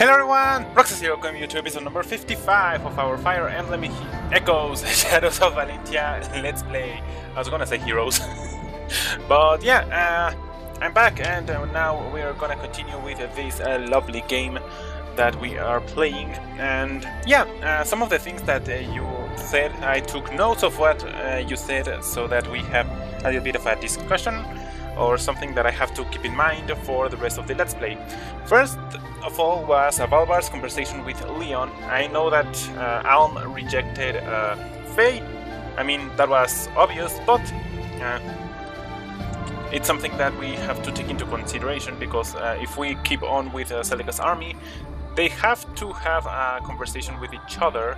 Hello everyone! Roxas here, welcome you to episode number 55 of our Fire Emblem Echoes Shadows of Valentia Let's Play. I was gonna say Heroes. but yeah, uh, I'm back and uh, now we're gonna continue with this uh, lovely game that we are playing. And yeah, uh, some of the things that uh, you said, I took notes of what uh, you said so that we have a little bit of a discussion or something that I have to keep in mind for the rest of the Let's Play. First of all was Valbar's conversation with Leon. I know that uh, Alm rejected uh, Faye. I mean, that was obvious, but uh, it's something that we have to take into consideration because uh, if we keep on with uh, Celica's army, they have to have a conversation with each other,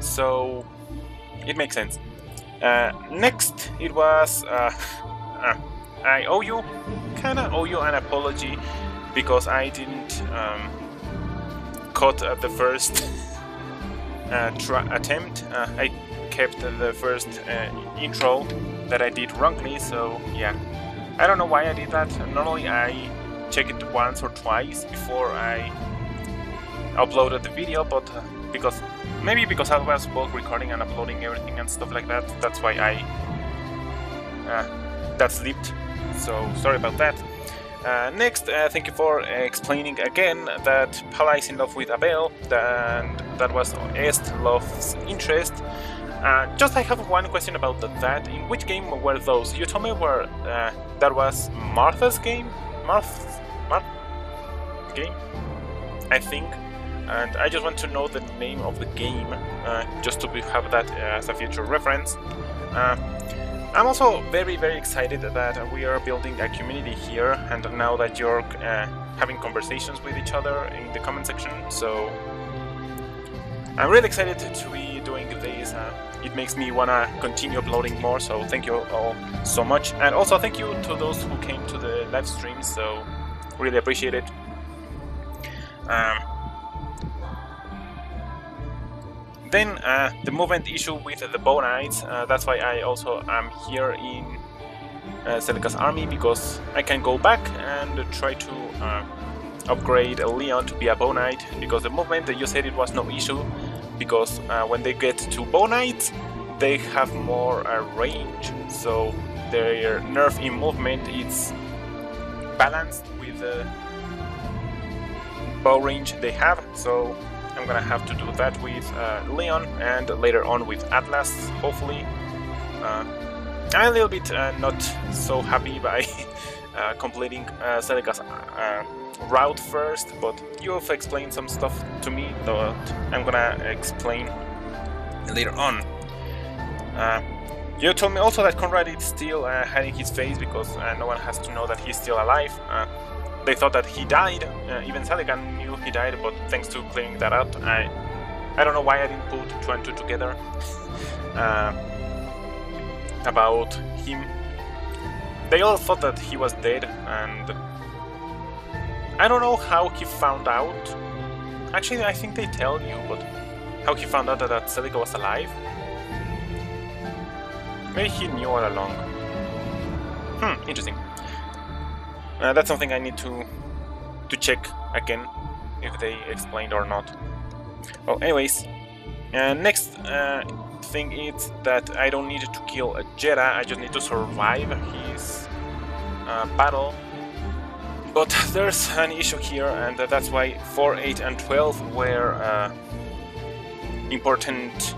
so it makes sense. Uh, next, it was uh, uh, I owe you, kinda owe you an apology because I didn't um, cut uh, the first uh, attempt. Uh, I kept the first uh, intro that I did wrongly, so yeah. I don't know why I did that. Normally I check it once or twice before I uploaded the video, but uh, because maybe because I was both recording and uploading everything and stuff like that, that's why I uh, that slipped so sorry about that. Uh, next, uh, thank you for explaining again that Palla is in love with Abel, and that was Estloff's interest. Uh, just I have one question about that. In which game were those? You told me where uh, that was Martha's game? Marth... Marth... game? I think. And I just want to know the name of the game, uh, just to have that as a future reference. I'm also very very excited that we are building a community here and now that you're uh, having conversations with each other in the comment section. So I'm really excited to be doing this uh, it makes me wanna continue uploading more so thank you all so much. And also thank you to those who came to the live stream so really appreciate it. Um, Then uh, the movement issue with the Bow Knights, uh, that's why I also am here in uh, Celica's army, because I can go back and try to uh, upgrade Leon to be a Bow Knight, because the movement, that you said it was no issue, because uh, when they get to Bow Knights, they have more uh, range, so their nerf in movement is balanced with the bow range they have, so I'm gonna have to do that with uh, Leon and later on with Atlas, hopefully. Uh, I'm a little bit uh, not so happy by uh, completing uh, uh, route first, but you've explained some stuff to me that I'm gonna explain later on. you told me also that Conrad is still hiding his face because no one has to know that he's still alive they thought that he died. Uh, even Celica knew he died, but thanks to clearing that out, I I don't know why I didn't put two and two together uh, about him. They all thought that he was dead, and I don't know how he found out. Actually, I think they tell you, but how he found out that, that was alive? Maybe he knew all along. Hmm, interesting. Uh, that's something I need to to check again if they explained or not. Well, anyways, uh, next uh, thing is that I don't need to kill a Jedah, I just need to survive his uh, battle. But there's an issue here, and that's why 4, 8, and 12 were uh, important.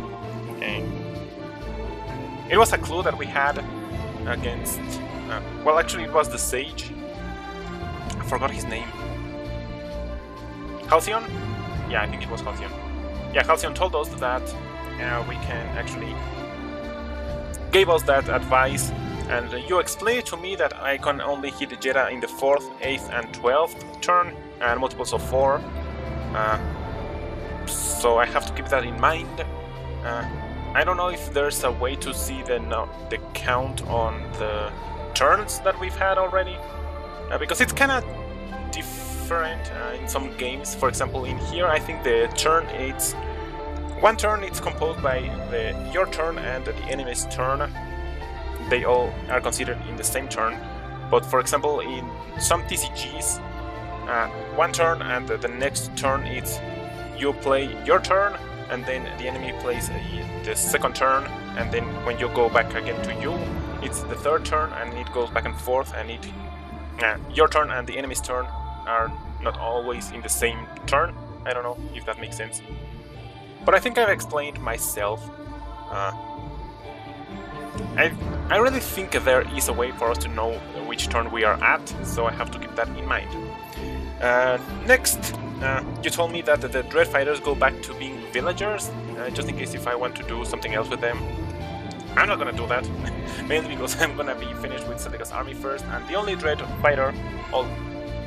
It was a clue that we had against. Uh, well, actually, it was the Sage forgot his name. Halcyon? Yeah, I think it was Halcyon. Yeah, Halcyon told us that uh, we can actually gave us that advice and you explained to me that I can only hit the Jedah in the 4th, 8th and 12th turn and multiples of 4 uh, so I have to keep that in mind uh, I don't know if there's a way to see the, no, the count on the turns that we've had already uh, because it's kind of different uh, in some games. For example, in here, I think the turn it's one turn it's composed by the your turn and the enemy's turn. They all are considered in the same turn. But for example, in some TCGs, uh, one turn, and the next turn it's you play your turn, and then the enemy plays the second turn, and then when you go back again to you, it's the third turn, and it goes back and forth, and it uh, your turn and the enemy's turn are not always in the same turn. I don't know if that makes sense. But I think I've explained myself. Uh, I, I really think there is a way for us to know which turn we are at, so I have to keep that in mind. Uh, next, uh, you told me that the Dread Fighters go back to being villagers, uh, just in case if I want to do something else with them. I'm not gonna do that, mainly because I'm gonna be finished with Celica's army first, and the only Dread Fighter, all,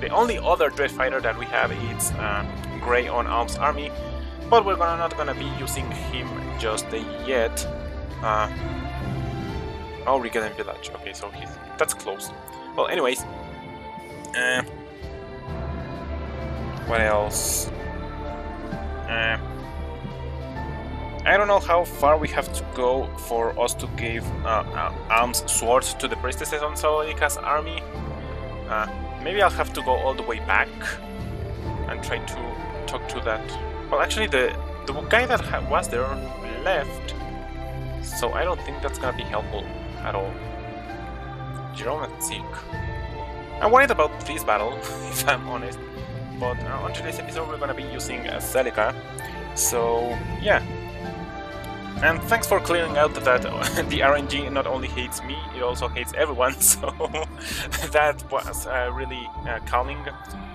the only other Dread Fighter that we have is uh, Gray on Alm's army, but we're gonna, not gonna be using him just yet. Uh, oh, Rigelan Village, okay, so he's, that's close. Well, anyways, uh, what else? Uh, I don't know how far we have to go for us to give uh, uh, Alm's swords to the priestesses on Celica's army. Uh, maybe I'll have to go all the way back and try to talk to that. Well, actually, the the guy that was there left, so I don't think that's gonna be helpful at all. Jerome and Zeke. I'm worried about this battle, if I'm honest. But uh, on today's episode, we're gonna be using uh, Celica. So yeah, and thanks for clearing out that the RNG not only hates me, it also hates everyone, so that was uh, really uh, calming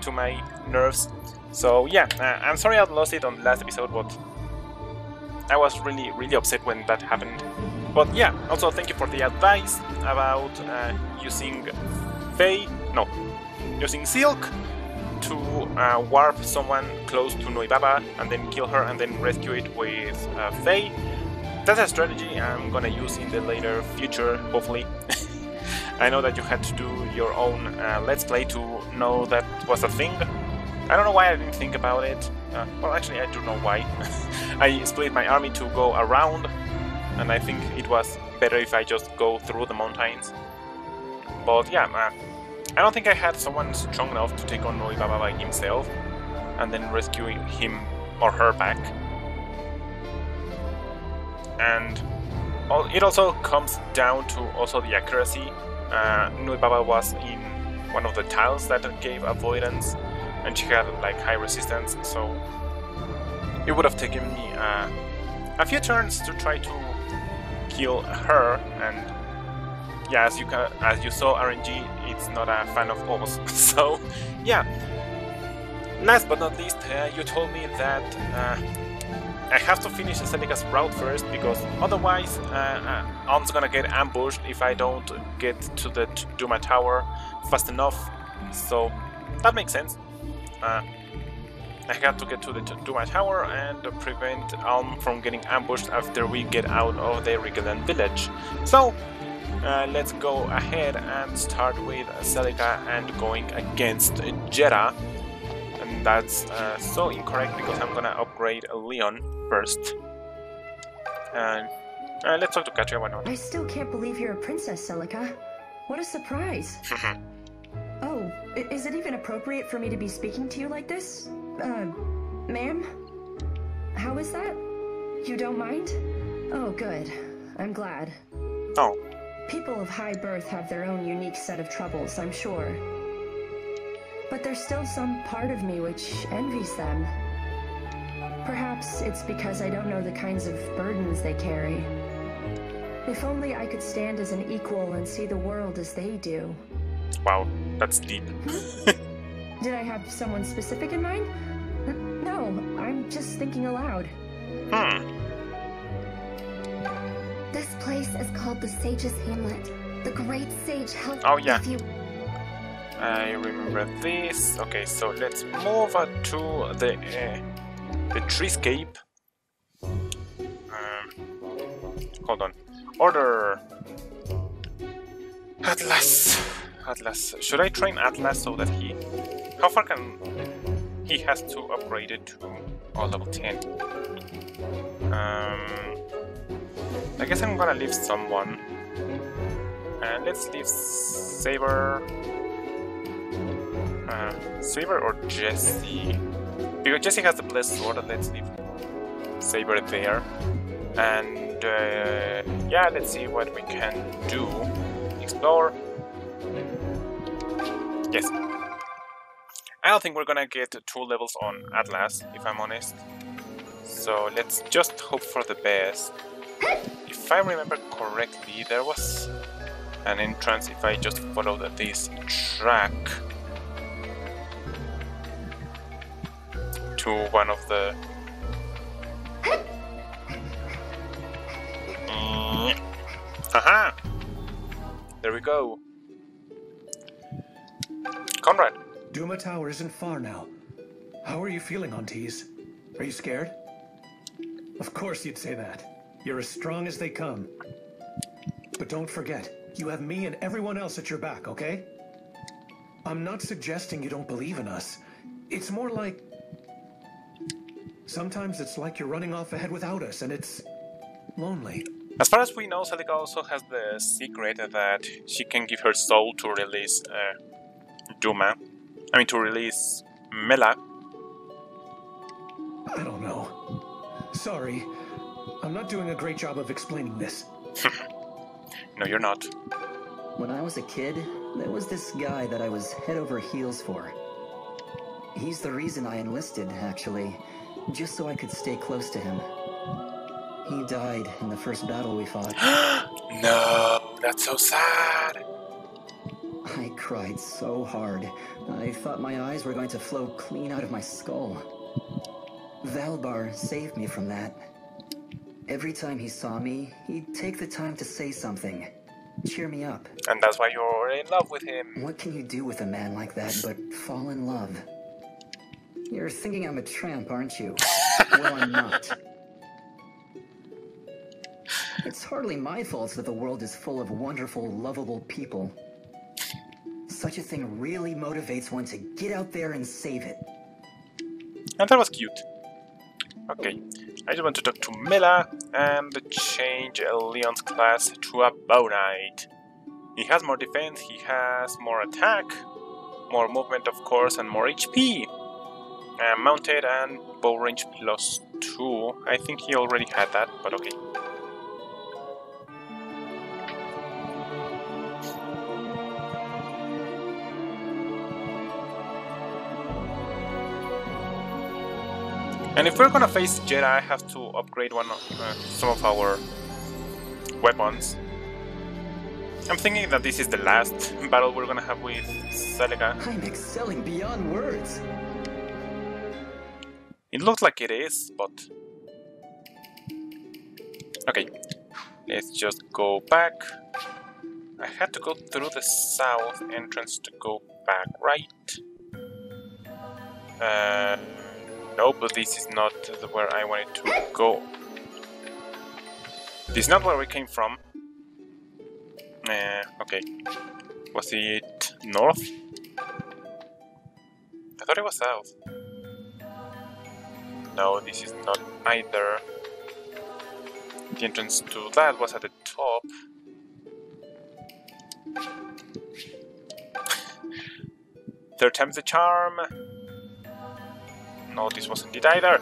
to my nerves. So yeah, uh, I'm sorry I lost it on the last episode, but I was really, really upset when that happened. But yeah, also thank you for the advice about uh, using Faye, no, using Silque to uh, warp someone close to Nuibaba and then kill her and then rescue it with uh, Faye that's a strategy I'm gonna use in the later future, hopefully. I know that you had to do your own uh, Let's Play to know that was a thing. I don't know why I didn't think about it. Uh, well, actually, I do know why. I split my army to go around, and I think it was better if I just go through the mountains. But yeah, uh, I don't think I had someone strong enough to take on Nuibaba by himself, and then rescue him or her back and it also comes down to also the accuracy. Uh, Baba was in one of the tiles that gave avoidance, and she had like high resistance, so it would have taken me uh, a few turns to try to kill her. And yeah, as you can, as you saw, RNG it's not a fan of alls. so yeah. Last but not least, uh, you told me that uh, I have to finish Celica's route first, because otherwise uh, uh, Alm's gonna get ambushed if I don't get to the Duma Tower fast enough. So that makes sense. Uh, I have to get to the Duma Tower and prevent Alm from getting ambushed after we get out of the Rigelan village. So uh, let's go ahead and start with Celica and going against Jedah. That's uh, so incorrect because I'm gonna upgrade Leon first. And uh, let's talk to Katria, why not? I still can't believe you're a princess, Celica. What a surprise. oh, is it even appropriate for me to be speaking to you like this? Uh, ma'am? How is that? You don't mind? Oh, good. I'm glad. Oh. People of high birth have their own unique set of troubles, I'm sure. But there's still some part of me which envies them. Perhaps it's because I don't know the kinds of burdens they carry. If only I could stand as an equal and see the world as they do. Wow, that's deep. Did I have someone specific in mind? No, I'm just thinking aloud. Hmm. This place is called the Sage's Hamlet. The great sage helped oh, yeah. you. I remember this. Okay, so let's move to the uh, the treescape. Um, hold on. Order! Atlas! Atlas. Should I train Atlas so that he... How far can... He has to upgrade it to oh, level 10. Um, I guess I'm gonna leave someone. And let's leave Saber. Uh, Saber or Jesse? Because Jesse has the blessed sword, let's leave Saber there. And uh, yeah, let's see what we can do. Explore. Yes. I don't think we're gonna get two levels on Atlas, if I'm honest. So let's just hope for the best. If I remember correctly, there was an entrance if I just followed this track to one of the Mm. Aha! There we go. Conrad. Duma Tower isn't far now. How are you feeling, Aunties? Are you scared? Of course you'd say that. You're as strong as they come. But don't forget, you have me and everyone else at your back, okay? I'm not suggesting you don't believe in us. It's more like... Sometimes it's like you're running off ahead without us, and it's... lonely. As far as we know, Celica also has the secret that she can give her soul to release uh, Duma. I mean, to release Mila. I don't know. Sorry. I'm not doing a great job of explaining this. no, you're not. When I was a kid, there was this guy that I was head over heels for. He's the reason I enlisted, actually, just so I could stay close to him. He died in the first battle we fought. no, that's so sad. I cried so hard. I thought my eyes were going to flow clean out of my skull. Valbar saved me from that. Every time he saw me, he'd take the time to say something. Cheer me up. And that's why you're in love with him. What can you do with a man like that but fall in love? You're thinking I'm a tramp, aren't you? well, I'm not. It's hardly my fault that the world is full of wonderful, lovable people. Such a thing really motivates one to get out there and save it. And that was cute. Okay, I just want to talk to Mila and change Leon's class to a Bow Knight. He has more defense, he has more attack, more movement of course, and more HP. Uh, mounted and bow range plus 2. I think he already had that, but okay. And if we're gonna face Jedah, I have to upgrade one of, uh, some of our weapons. I'm thinking that this is the last battle we're gonna have with Celica. I'm excelling beyond words. It looks like it is, but... Okay, let's just go back. I had to go through the south entrance to go back, right? Uh, no, but this is not where I wanted to go. This is not where we came from. Uh, okay. Was it north? I thought it was south. No, this is not either. The entrance to that was at the top. Third time's the charm. No, this wasn't it either.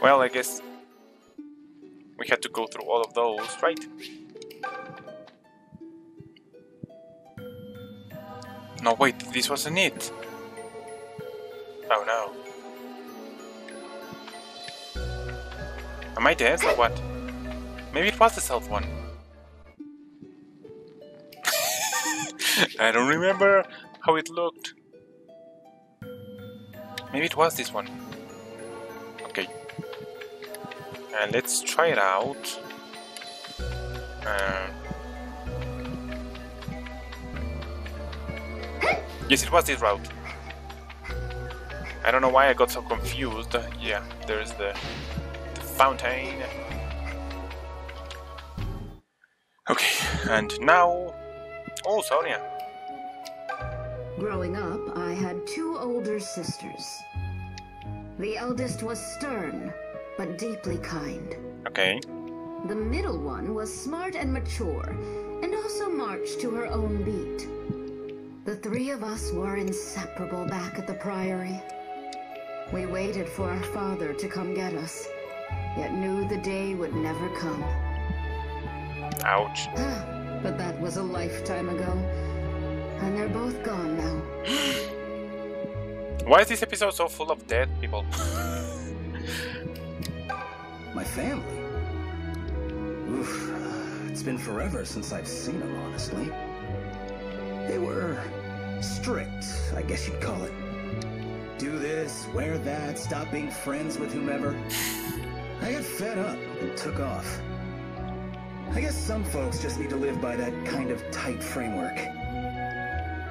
Well, I guess we had to go through all of those, right? No, wait, this wasn't it. Oh no. Am I dead or what? Maybe it was the south one. I don't remember how it looked. Maybe it was this one. Okay. And let's try it out. Uh, yes, it was this route. I don't know why I got so confused. Yeah, there's the, the fountain. Okay, and now... Oh, Sonya. Growing up, I had two older sisters. The eldest was stern, but deeply kind. Okay. The middle one was smart and mature, and also marched to her own beat. The three of us were inseparable back at the Priory. We waited for our father to come get us, yet knew the day would never come. Ouch. but that was a lifetime ago, and they're both gone now. Why is this episode so full of dead people? My family? Oof. It's been forever since I've seen them, honestly. They were strict, I guess you'd call it. Do this, wear that, stop being friends with whomever. I got fed up and took off. I guess some folks just need to live by that kind of tight framework.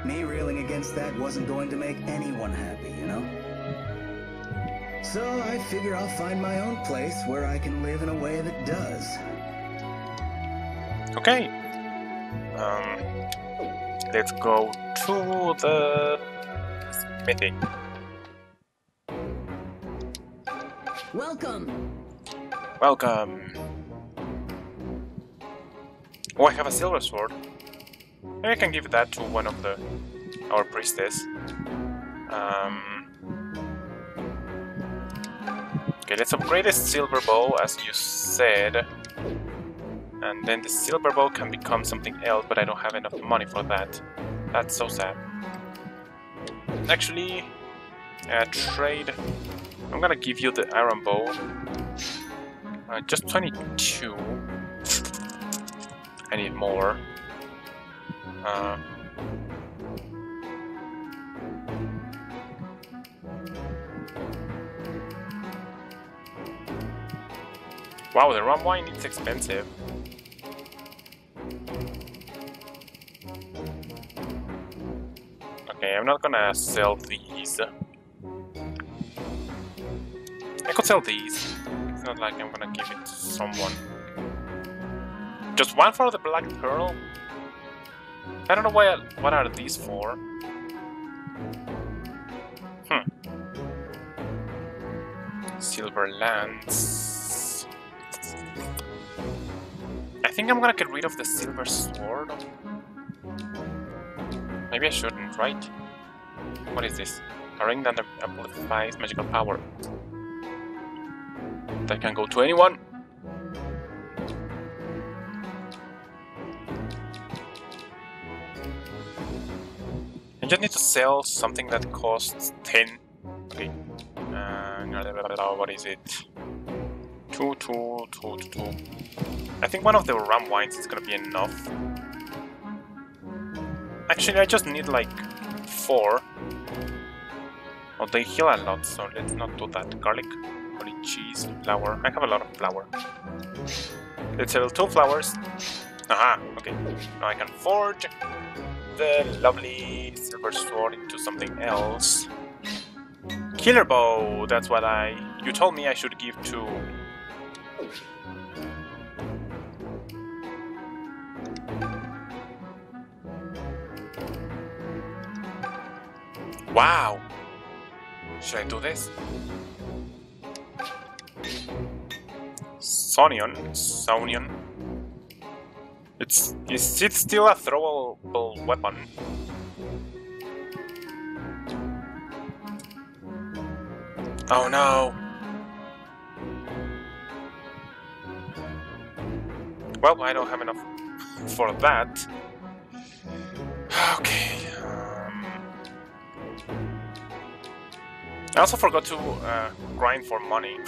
Me railing against that wasn't going to make anyone happy, you know? So I figure I'll find my own place where I can live in a way that does. Okay. Um, let's go to the smithy. Welcome! Welcome. Oh, I have a silver sword. Maybe I can give that to one of the our priestess. Um, okay, let's upgrade the silver bow as you said. And then the silver bow can become something else, but I don't have enough money for that. That's so sad. Actually, uh, trade. I'm gonna give you the iron bow. Uh, just 22. I need more. Uh, wow, the rum wine is expensive. Okay, I'm not gonna sell these. I could sell these. Not like I'm gonna give it to someone. Just one for the black pearl? I don't know why, what are these for. Hmm. Silver lance. I think I'm gonna get rid of the silver sword. Maybe I shouldn't, right? What is this? A ring that amplifies magical power. That can go to anyone. I just need to sell something that costs 10. Okay. Uh, what is it? 2, 2, 2, 2, 2. I think one of the rum wines is gonna be enough. Actually, I just need like 4. Oh, they heal a lot, so let's not do that. Garlic, cheese, flour. I have a lot of flour. Let's sell two flowers. Aha, okay. Now I can forge the lovely silver sword into something else. Killer bow, that's what I... You told me I should give to... Wow! Should I do this? Sonion, Sonion. It's is it still a throwable weapon? Oh no! Well, I don't have enough for that. Okay. Um, I also forgot to uh, grind for money.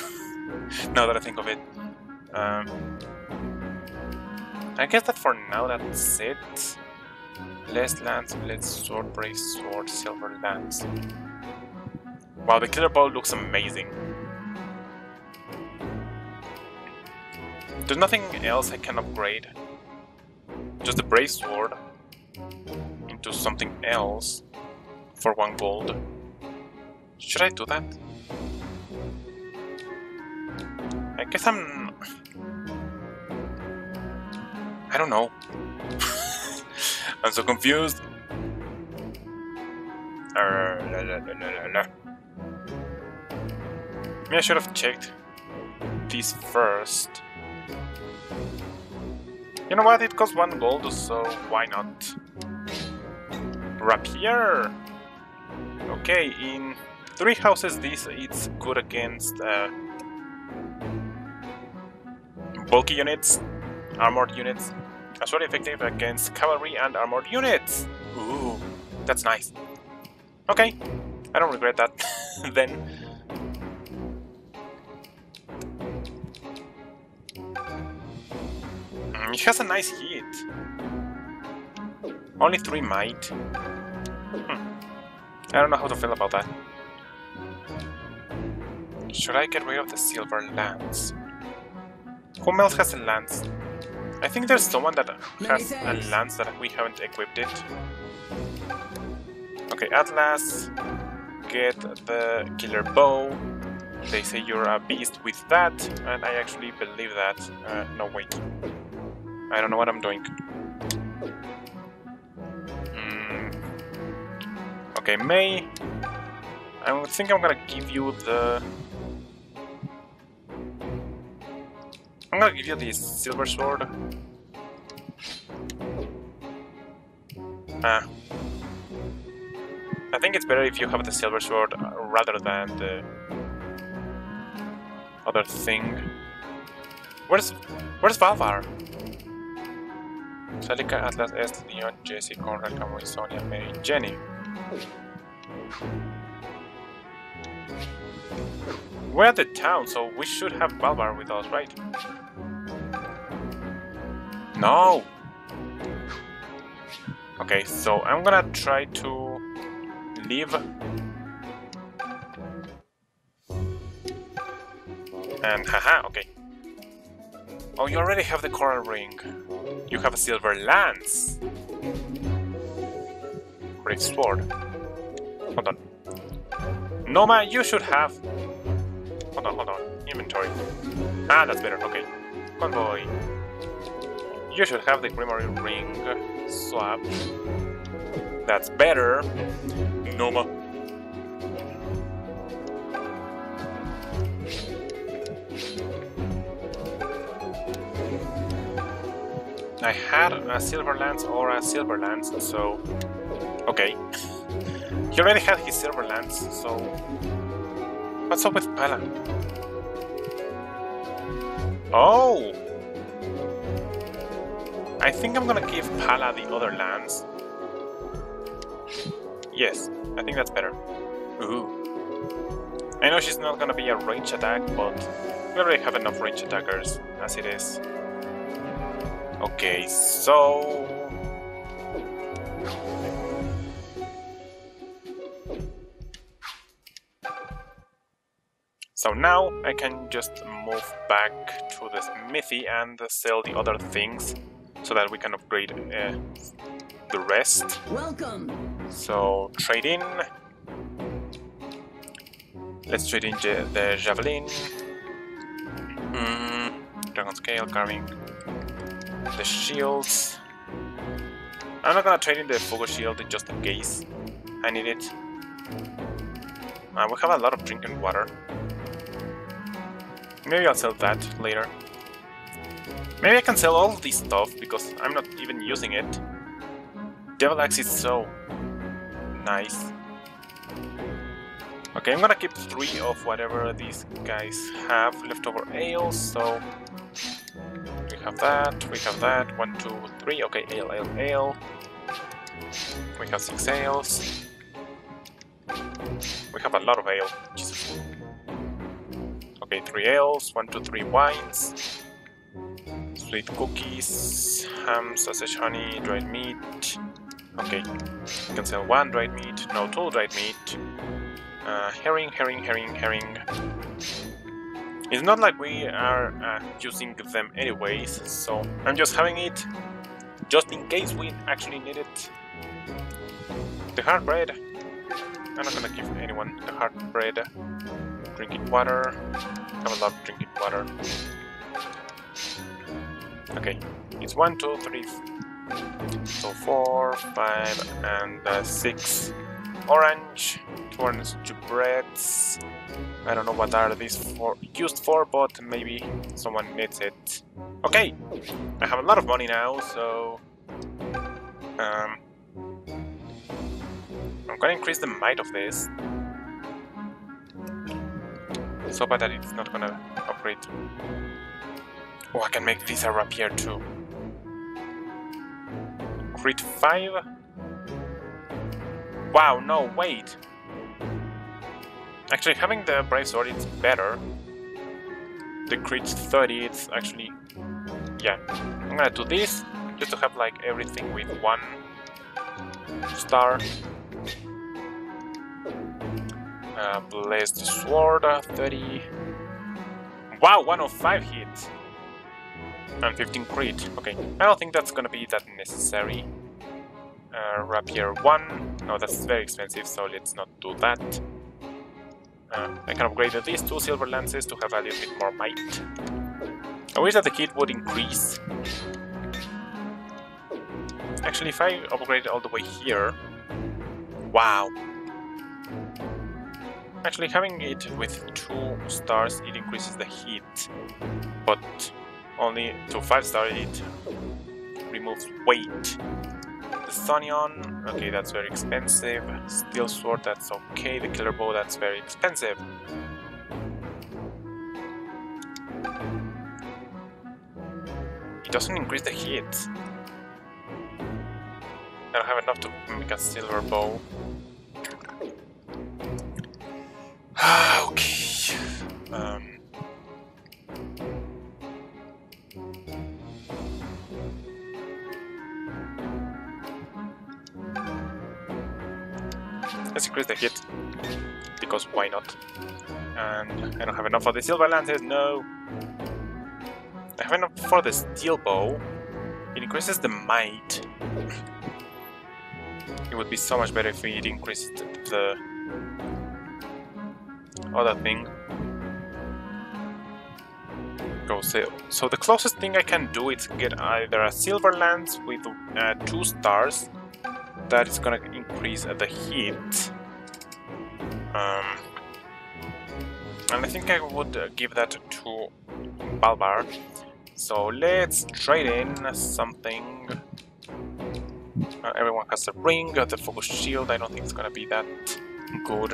now that I think of it. Um, I guess that for now that's it. Less lance, less sword, brace, sword, silver lance. Wow, the killer bow looks amazing. There's nothing else I can upgrade. Just the brave sword into something else for one gold. Should I do that? I guess I'm I don't know. I'm so confused. Maybe I should have checked these first. You know what? It costs one gold, so why not? Rapier! Okay, in three houses this it's good against uh, bulky units, armored units, as well effective against cavalry and armored units! Ooh, that's nice. Okay, I don't regret that then. Mm, It has a nice hit. Only 3 might. Hmm. I don't know how to feel about that. Should I get rid of the silver lance? Who else has a lance? I think there's someone that has a lance that we haven't equipped it. Okay, Atlas. Get the killer bow. They say you're a beast with that, and I actually believe that. Uh, no, wait. I don't know what I'm doing. Hmm. Okay, Mae. I think I'm gonna give you the. I'm gonna give you the silver sword. Ah. I think it's better if you have the silver sword rather than the other thing. Where's Where's Valbar? Celica, Atlas, S, Leon, Jesse, Conrad, Kamui, Sonya, Mary, Genny. We're at the town, so we should have Valbar with us, right? No! Okay, so I'm gonna try to leave. And haha, okay. Oh, you already have the coral ring. You have a silver lance. Great sword. Hold on. Nomah, you should have. Hold on, hold on. Inventory. Ah, that's better. Okay. Convoy. You should have the primary ring swap. That's better. Nomah. I had a silver lance or a silver lance, so okay. He already had his silver lance, so what's up with Palla? Oh, I think I'm gonna give Palla the other lance. Yes, I think that's better. Ooh. I know she's not gonna be a range attack, but we already have enough range attackers as it is. Okay, so... So now I can just move back to the smithy and sell the other things so that we can upgrade uh, the rest. Welcome. So trade in. Let's trade in the javelin. Mm, dragon scale carving. The shields. I'm not gonna trade in the Fogo shield just in case I need it. Uh, we have a lot of drinking water. Maybe I'll sell that later. Maybe I can sell all this stuff because I'm not even using it. Devil Axe is so nice. Okay, I'm gonna keep three of whatever these guys have leftover ales, so we have that, we have that, one, two, three, okay, ale, ale, ale. We have six ales. We have a lot of ale, Jesus. Okay, three ales, one, two, three wines. Sweet cookies, ham, sausage, honey, dried meat. Okay, you can sell one dried meat, no two dried meat. Uh, herring, herring, herring, herring. It's not like we are uh, using them anyways, so I'm just having it just in case we actually need it. The hard bread. I'm not gonna give anyone the hard bread. Drinking water. Lot of drinking water. Okay, it's one, two, three, so four, five, and uh, six. Orange, two two breads. I don't know what are these for used for, but maybe someone needs it. Okay, I have a lot of money now, so um, I'm gonna increase the might of this. So bad that it's not gonna upgrade. Oh, I can make this a rapier too. Crit 5? Wow, no, wait! Actually, having the Brave Sword is better. The crit 30, it's actually... Yeah. I'm gonna do this, just to have like everything with one star. Uh, brave sword, uh, 30. Wow, 105 hits! And 15 crit. Okay, I don't think that's gonna be that necessary. Uh, rapier 1. No, that's very expensive, so let's not do that. Uh, I can upgrade these two silver lances to have a little bit more might. I wish that the kit would increase. Actually, if I upgrade all the way here... Wow! Actually, having it with two stars, it increases the heat. But only to 5 star it removes weight. The Sonion, okay, that's very expensive. Steel Sword, that's okay. The Killer Bow, that's very expensive. It doesn't increase the hit. I don't have enough to make a silver bow. okay. Um, Let's increase the hit. Because why not? And I don't have enough for the silver lances, no! I have enough for the steel bow. It increases the might. It would be so much better if it increased the other thing. Go sail. So the closest thing I can do is get either a silver lance with uh, two stars that is gonna increase the heat. Um, and I think I would give that to Valbar. So let's trade in something. Uh, everyone has a ring, uh, the focus shield, I don't think it's gonna be that good.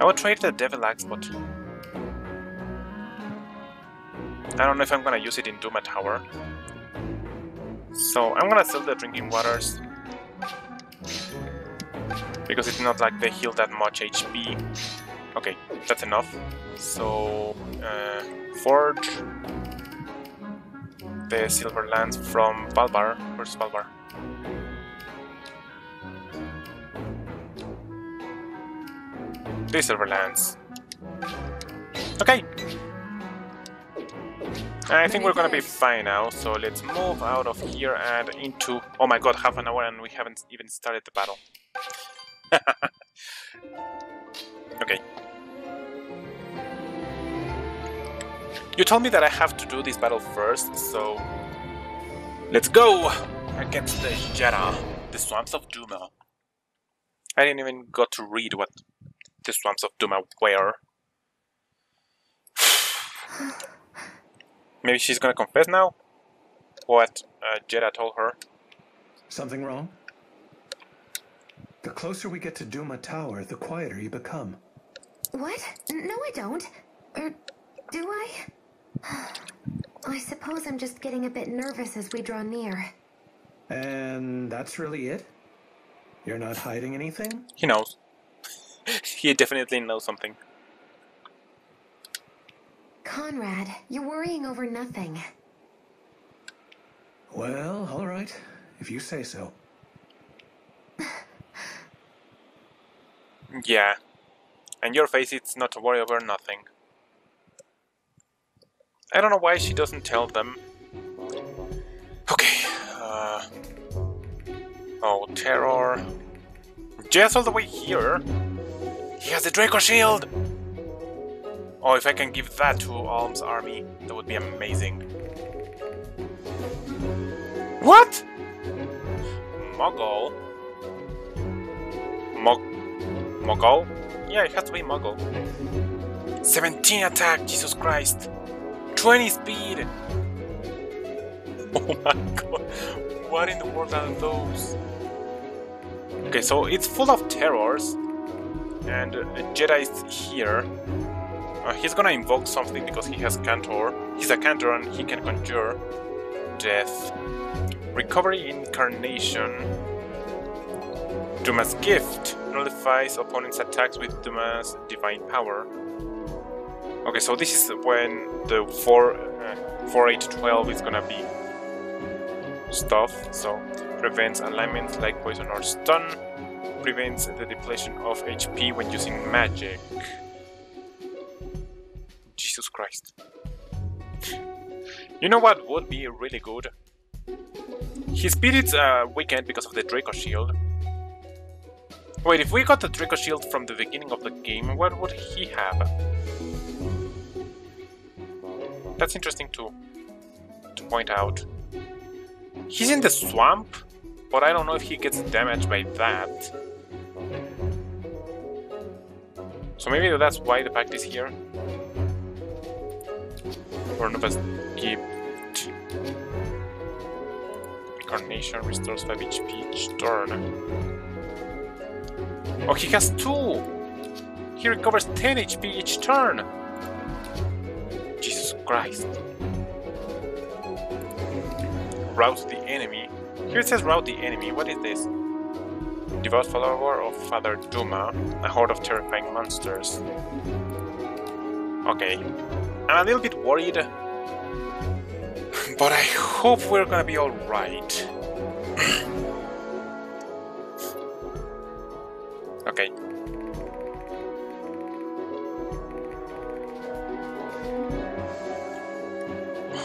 I would trade the Devil Axe, but... I don't know if I'm gonna use it in Duma Tower. So I'm gonna sell the Drinking Waters because it's not like they heal that much HP. Okay, that's enough. So, uh, Forge the Silver Lance from Valbar. Where's Valbar? The Silver Lance. Okay! I think we're gonna be fine now, so let's move out of here and into... Oh my god, half an hour and we haven't even started the battle. okay. You told me that I have to do this battle first, so... Let's go! Against the Jedah, the Swamps of Duma. I didn't even got to read what the Swamps of Duma were. Maybe she's gonna confess now? What uh, Jedah told her? Something wrong? The closer we get to Duma Tower, the quieter you become. What? No, I don't. Or do I? I suppose I'm just getting a bit nervous as we draw near. And that's really it? You're not hiding anything? He knows. he definitely knows something. Conrad, you're worrying over nothing. Well, all right, if you say so. Yeah. And your face, it's not to worry over nothing. I don't know why she doesn't tell them. Okay. Uh... Oh, terror. Just all the way here. He has the Draco Shield! Oh, if I can give that to Alm's army, that would be amazing. What? Muggle? Mug... Muggle? Yeah, it has to be Muggle. 17 attack, Jesus Christ! 20 speed! Oh my god, what in the world are those? Okay, so it's full of terrors, and Jedah is here. Uh, he's gonna invoke something because he has Cantor. He's a Cantor and he can conjure death. Recovery Incarnation. Duma's Gift nullifies opponent's attacks with Duma's Divine Power. Okay, so this is when the 4, uh, 4 8 12 is gonna be stuff. So prevents alignments like poison or stun, prevents the depletion of HP when using magic. Jesus Christ. You know what would be really good? His spirit's uh, weakened because of the Draco Shield. Wait, if we got the Draco Shield from the beginning of the game, what would he have? That's interesting to, to point out. He's in the swamp, but I don't know if he gets damaged by that. So maybe that's why the pact is here. Barnabas Gift. Incarnation restores 5 HP each turn. Oh, he has two! He recovers 10 HP each turn! Jesus Christ. Rout the enemy. Here it says rout the enemy. What is this? Devout follower of Father Duma, a horde of terrifying monsters. Okay. I'm a little bit worried, but I hope we're gonna be alright. okay.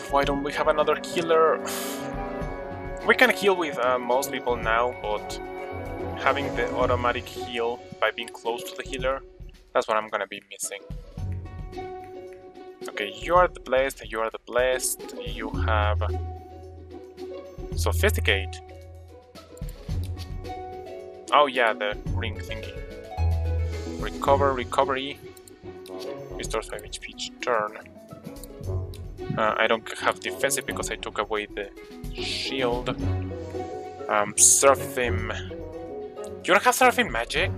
Why don't we have another healer? We can heal with uh, most people now, but having the automatic heal by being close to the healer, that's what I'm gonna be missing. Okay, you are the blessed, you are the blessed, you have Sophisticate. Oh yeah, the ring thingy. Recover, recovery. Restores 5 HP each turn. Uh, I don't have defensive because I took away the shield. Um, Seraphim. You don't have Seraphim magic?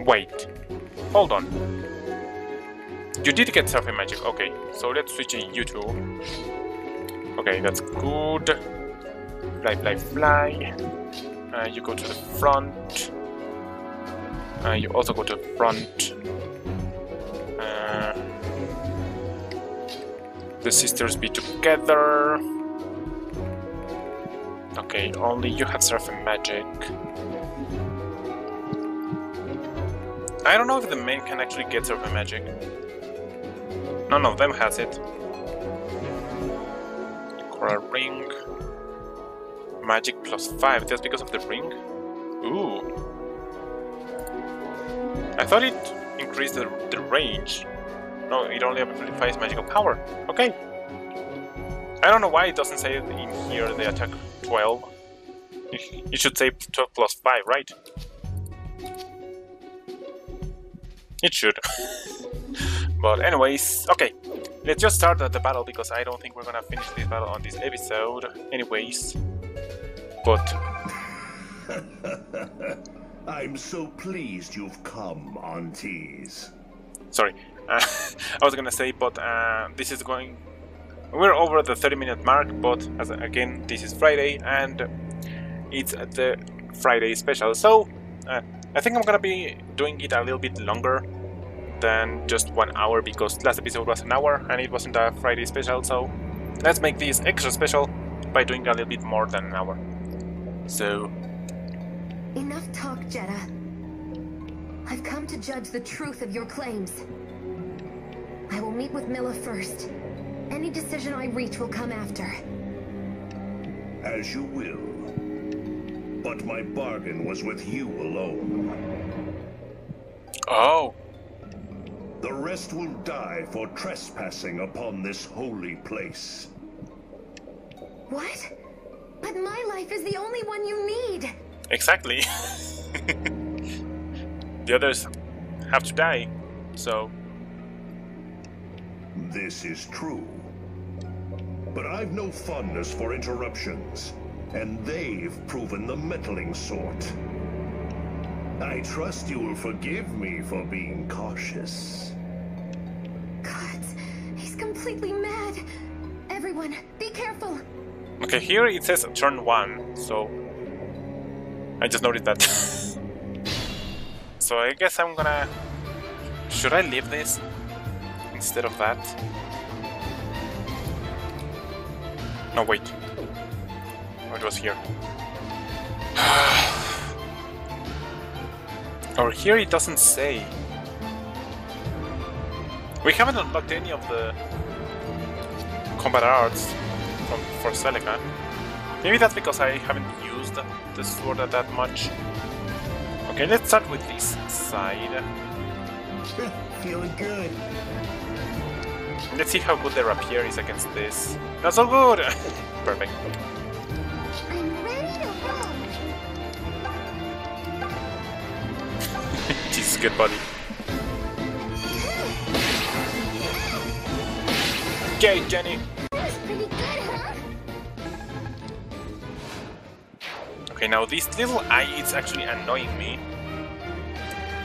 Wait. Hold on. You did get Seraphim magic. Okay, so let's switch you two. Okay, that's good. Fly, fly, fly. Uh, you go to the front. Uh, you also go to the front. Uh, the sisters be together. Okay, only you have Seraphim magic. I don't know if the main can actually get Seraphim magic. None of them has it. Coral ring. Magic plus 5, that's because of the ring? Ooh. I thought it increased the, the range. No, it only amplifies magical power. Okay. I don't know why it doesn't say in here the attack 12. It should say 12 plus 5, right? It should. but anyways, okay. Let's just start the battle because I don't think we're gonna finish this battle on this episode. Anyways. But... I'm so pleased you've come, Aunties. Sorry. Uh, I was gonna say, but uh, this is going... We're over the 30 minute mark, but as again, this is Friday, and it's the Friday special, so uh, I think I'm gonna be doing it a little bit longer than just one hour, because last episode was an hour, and it wasn't a Friday special, so let's make this extra special by doing a little bit more than an hour. So... Enough talk, Jedah. I've come to judge the truth of your claims. I will meet with Mila first. Any decision I reach will come after. As you will. But my bargain was with you alone. Oh. The rest will die for trespassing upon this holy place. What? But my life is the only one you need. Exactly. the others have to die, so... This is true. But I've no fondness for interruptions. and they've proven the meddling sort. I trust you will forgive me for being cautious. Completely mad. Everyone, be careful. Okay, here it says turn one, so I just noticed that. so I guess I'm gonna. Should I leave this instead of that? No, wait. Oh, it was here. or here it doesn't say. We haven't unlocked any of the combat arts from for Celica. Maybe that's because I haven't used the sword that much. Okay, let's start with this side. Feeling good. Let's see how good the rapier is against this. Not so good! Perfect. I'm ready to roll. Jesus, good buddy. Okay, Genny. Okay, now this little eye is actually annoying me.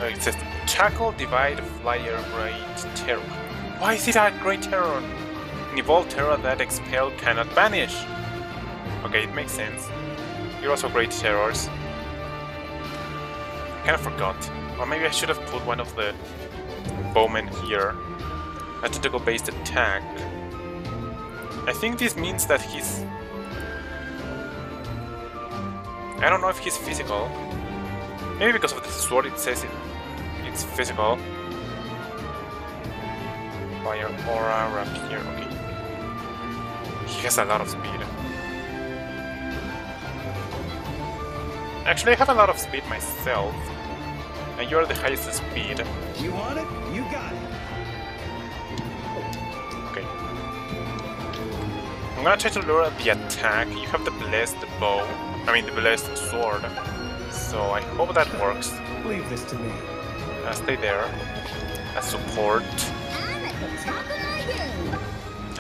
Uh, It says Tackle, Divide, Flyer, Great Terror. Why is it a Great Terror? An evolved terror that expel cannot banish. Okay, it makes sense. You're also Great Terrors. I kind of forgot. Or maybe I should have put one of the bowmen here. A tentacle based attack. I think this means that he's I don't know if he's physical. Maybe because of the sword it says it, it's physical. Fire, aura, rapier, okay. He has a lot of speed. Actually, I have a lot of speed myself. And you're the highest speed. You want it? You got it. I'm gonna try to lure the attack. You have the blessed bow. I mean, the blessed sword. So I hope that works. Leave this to me. Uh, stay there. As support. I'm at the top of my game.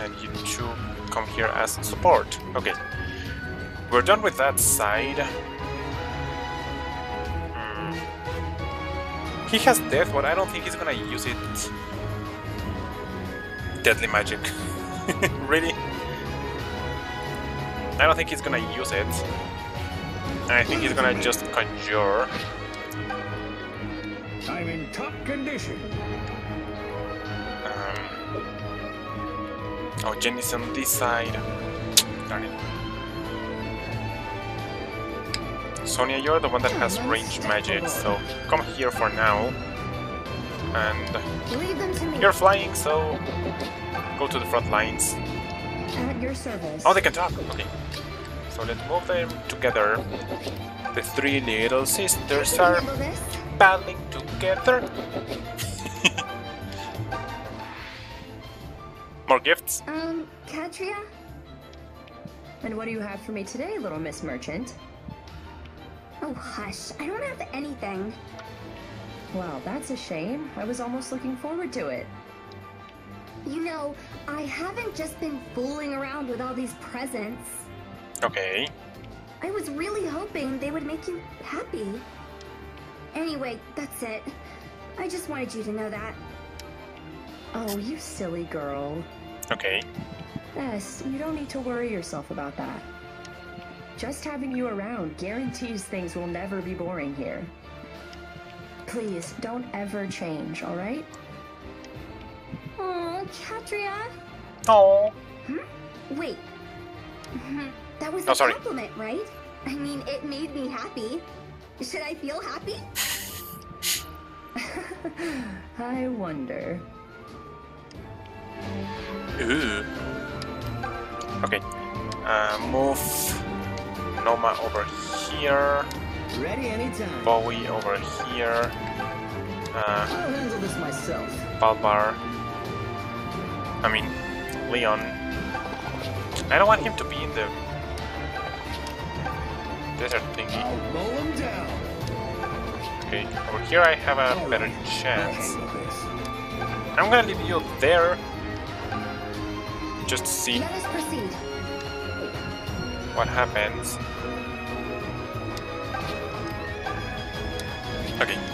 And you two come here as support. Okay. We're done with that side. Hmm. He has death, but I don't think he's gonna use it. Deadly magic. really? I don't think he's gonna use it. I think he's gonna just conjure. I'm in top condition. Um, oh, Genny's on this side. Darn it. Sonya, you're the one that has range magic, so come here for now. And Leave them to me. you're flying, so go to the front lines. At your service. Oh, they can talk. Okay. So let's move them together. The three little sisters are battling together. More gifts? Um, Catria? And what do you have for me today, little Miss Merchant? Oh, hush. I don't have anything. Well, that's a shame. I was almost looking forward to it. You know, I haven't just been fooling around with all these presents. Okay. I was really hoping they would make you happy. Anyway, that's it. I just wanted you to know that. Oh, you silly girl. Okay. Yes, you don't need to worry yourself about that. Just having you around guarantees things will never be boring here. Please, don't ever change, alright? Oh, Catria. Oh. Wait. Mhm. That was Oh, a sorry. compliment, right? I mean, it made me happy. Should I feel happy? I wonder. Ooh. Okay. Uh, move Nomah over here. Ready anytime. Boey over here. Uh, I'll handle this myself. Valbar. I mean, Leon. I don't want him to be in the desert thingy. Mow him down. Okay, over here I have a oh, better chance. I'll handle this. I'm gonna leave you there. Just to see. Let us proceed. what happens. Okay.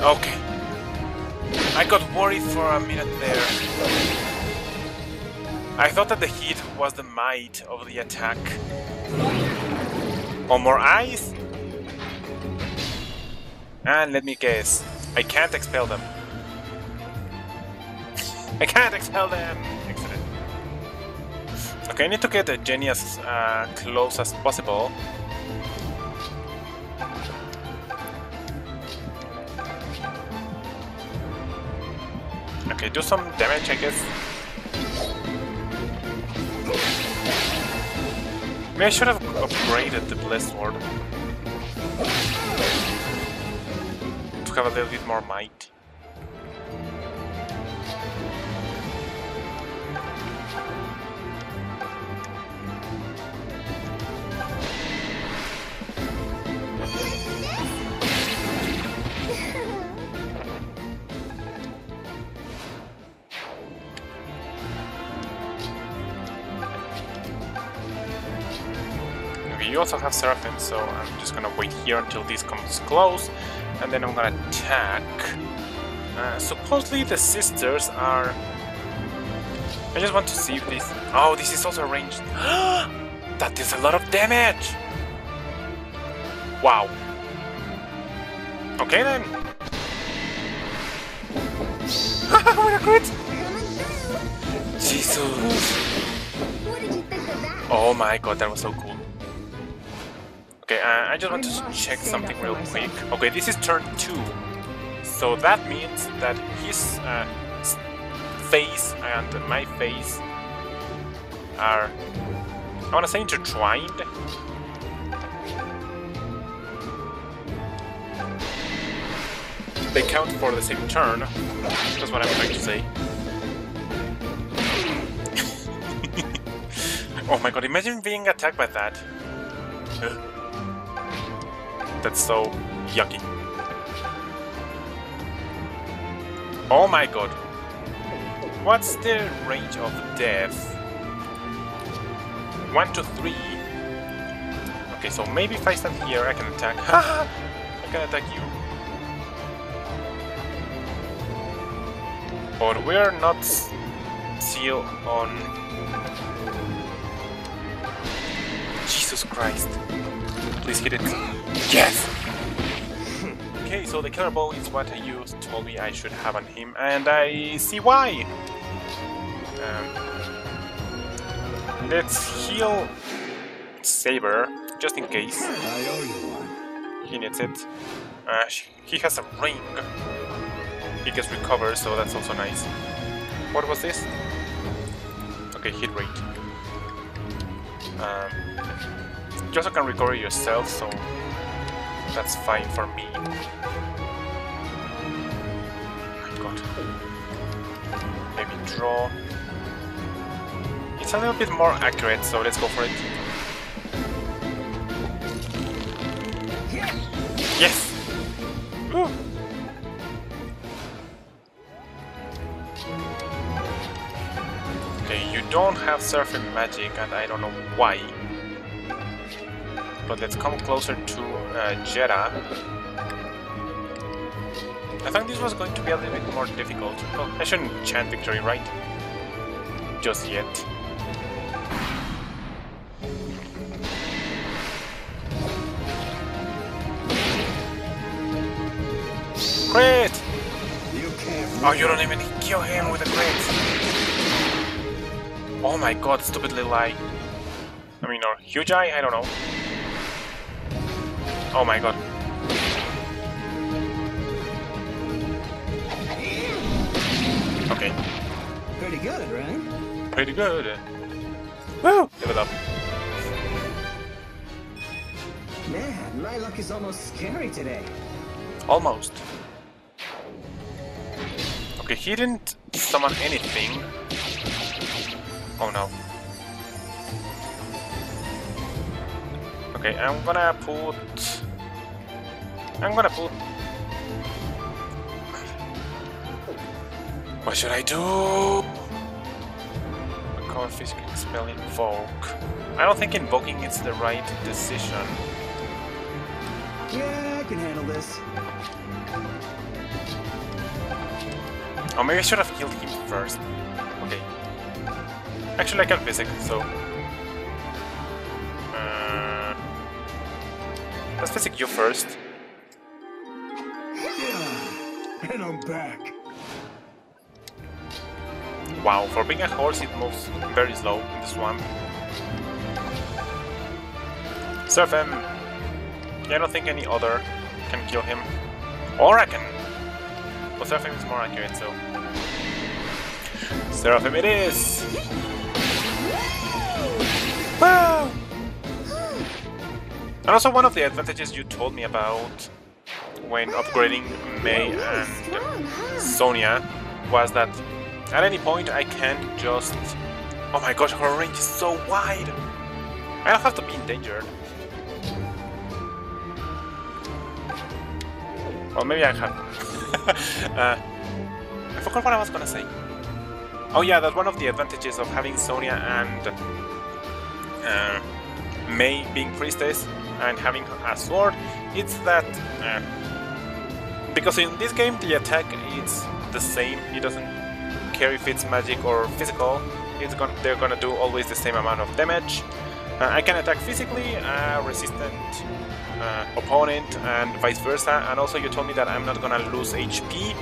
Okay. I got worried for a minute there. I thought that the heat was the might of the attack. Or more eyes? And let me guess, I can't expel them. I can't expel them! Excellent. Okay, I need to get Genny as uh, close as possible. Okay, do some damage, I guess. Maybe I should have upgraded the Blessed Sword. To have a little bit more might. Also have Seraphim, so I'm just gonna wait here until this comes close, and then I'm gonna attack. Uh, supposedly the sisters are... I just want to see if this... Oh, this is also ranged. that is a lot of damage! Wow. Okay then. what a crit! Jesus. What did you think of that? Oh my god, that was so cool. I just want to check something real quick. Okay, this is turn 2. So that means that his uh, face and my face are, I want to say intertwined. They count for the same turn. That's what I'm trying to say. oh my god, imagine being attacked by that. That's so yucky. Oh my god. What's the range of death? 1 to 3. Okay, so maybe if I stand here I can attack. I can attack you. But we're not still on... Jesus Christ. Please hit it. Yes! okay, so the killer bow is what you told me I should have on him, and I see why. Um, let's heal Saber, just in case I owe you one. he needs it. Uh, he has a ring. He gets recovered, so that's also nice. What was this? Okay, hit rate. Um, you also can recover yourself, so that's fine for me. Oh my god. Maybe draw. It's a little bit more accurate, so let's go for it. Yes! Woo. Okay, you don't have Seraphim magic, and I don't know why. But let's come closer to uh, Jedah. I thought this was going to be a little bit more difficult. Well, I shouldn't chant victory, right? Just yet. Crit! You. Oh, you don't even kill him with a crit! Oh my god, stupid little eye. I mean, or huge eye? I don't know. Oh my god. Okay, Pretty good, right? pretty good. Woo! Give it up. Man, my luck is almost scary today. Almost. Okay, he didn't summon anything. Oh no. Okay, I'm gonna put... I'm gonna put... What should I do? cover physical spell invoke. I don't think invoking is the right decision. Yeah, I can handle this. Oh, maybe I should have killed him first. Okay. Actually, I can physic, so. Uh, let's physic you first. And I'm back. Wow, for being a horse, it moves very slow in the swamp. Seraphim. Yeah, I don't think any other can kill him. Or I can. But Seraphim is more accurate, so. Seraphim it is! And also one of the advantages you told me about when upgrading Mae and Sonya was that at any point I can't just... Oh my gosh, her range is so wide! I don't have to be endangered. Well, maybe I can. uh, I forgot what I was gonna say. Oh yeah, that's one of the advantages of having Sonya and uh, Mae being priestess and having a sword. It's that uh, because in this game the attack is the same. It doesn't care if it's magic or physical. It's going they're gonna do always the same amount of damage. Uh, I can attack physically, a resistant uh, opponent, and vice versa. And also, you told me that I'm not gonna lose HP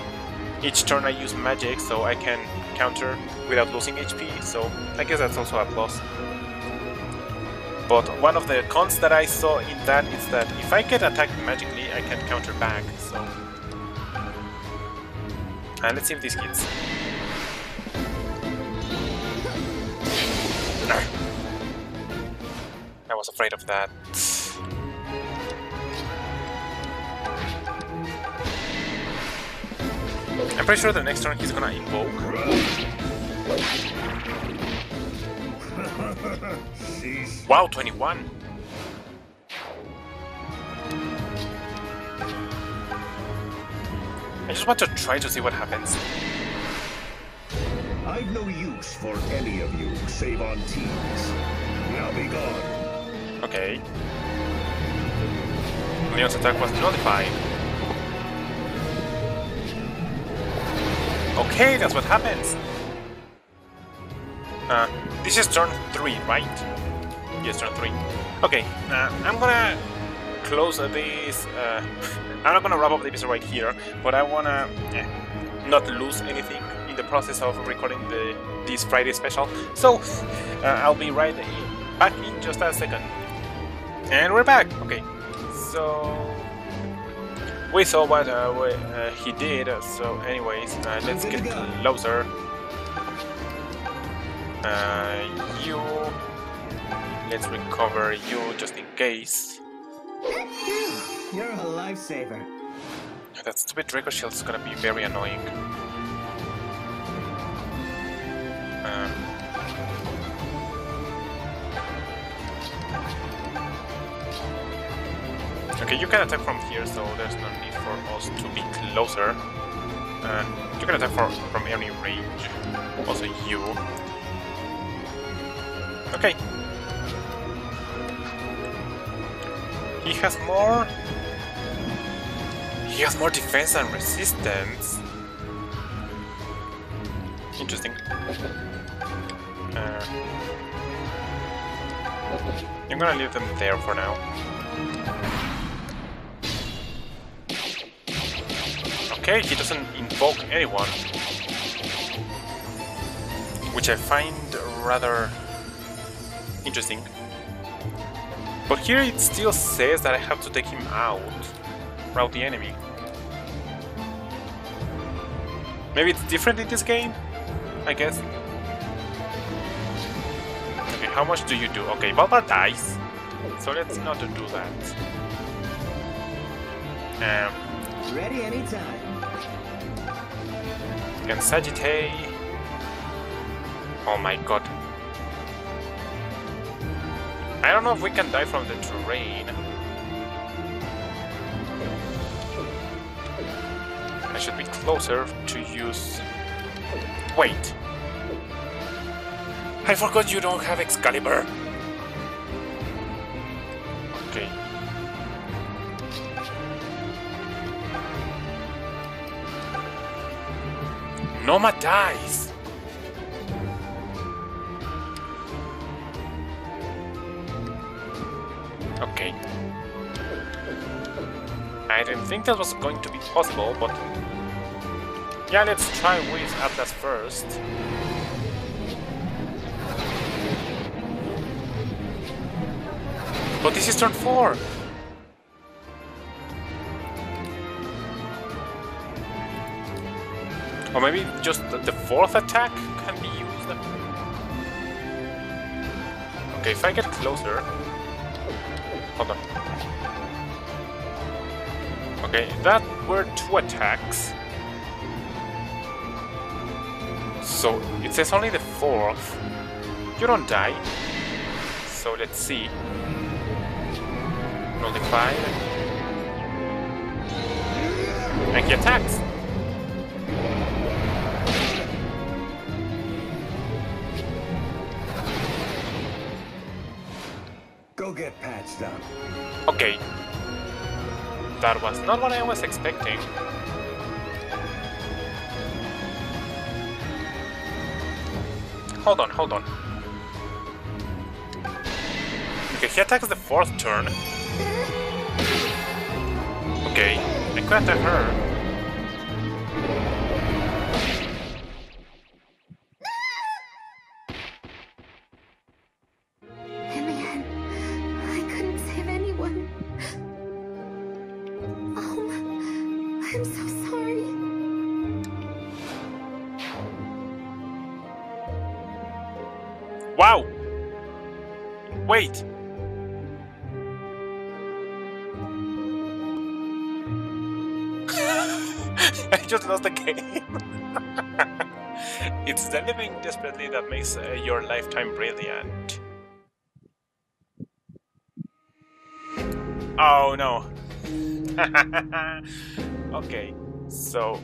each turn I use magic, so I can counter without losing HP. So I guess that's also a plus. But one of the cons that I saw in that is that if I get attacked magically, I can counter back. So, and let's see if this hits. I was afraid of that. I'm pretty sure the next turn he's gonna invoke. Wow, 21! I just want to try to see what happens. I've no use for any of you, save on teams. Now be gone. Okay. Leon's attack was nullified. Okay, that's what happens. Uh, this is turn 3, right? Yes, turn 3. Okay, uh, I'm gonna close this... Uh, I'm not gonna wrap up the episode right here, but I wanna eh, not lose anything in the process of recording the this Friday special. So, uh, I'll be right in, back in just a second. And we're back! Okay, so... We saw what uh, we, uh, he did, so anyways, uh, let's get closer. Uh, you... Let's recover you just in case. You're a lifesaver. That stupid Draco is gonna be very annoying. Um, okay, you can attack from here, so there's no need for us to be closer. Uh, you can attack from, from any range. Also you. Okay. He has more he has more defense and resistance. Interesting. Uh, I'm gonna leave them there for now. Okay, he doesn't invoke anyone. Which I find rather interesting. But here it still says that I have to take him out, route the enemy. Maybe it's different in this game? I guess. Okay, how much do you do? Okay, Baba dies. So let's not do that. Um, Ready anytime. and Sagittae. Oh my god. I don't know if we can die from the terrain. I should be closer to use... Wait. I forgot you don't have Excalibur. Okay. Nomah dies. I didn't think that was going to be possible, but... Yeah, let's try with Atlas first. But this is turn 4! Or maybe just the fourth attack can be used? Okay, if I get closer... Hold on. Okay, that were two attacks. So, it says only the fourth. You don't die. So let's see. Nullified. And he attacks. Go get patched up. Okay. That was not what I was expecting. Hold on, hold on. Okay, he attacks the fourth turn. Okay, I could attack her. Wait! I just lost the game. it's the living desperately that makes uh, your lifetime brilliant. Oh no. okay, so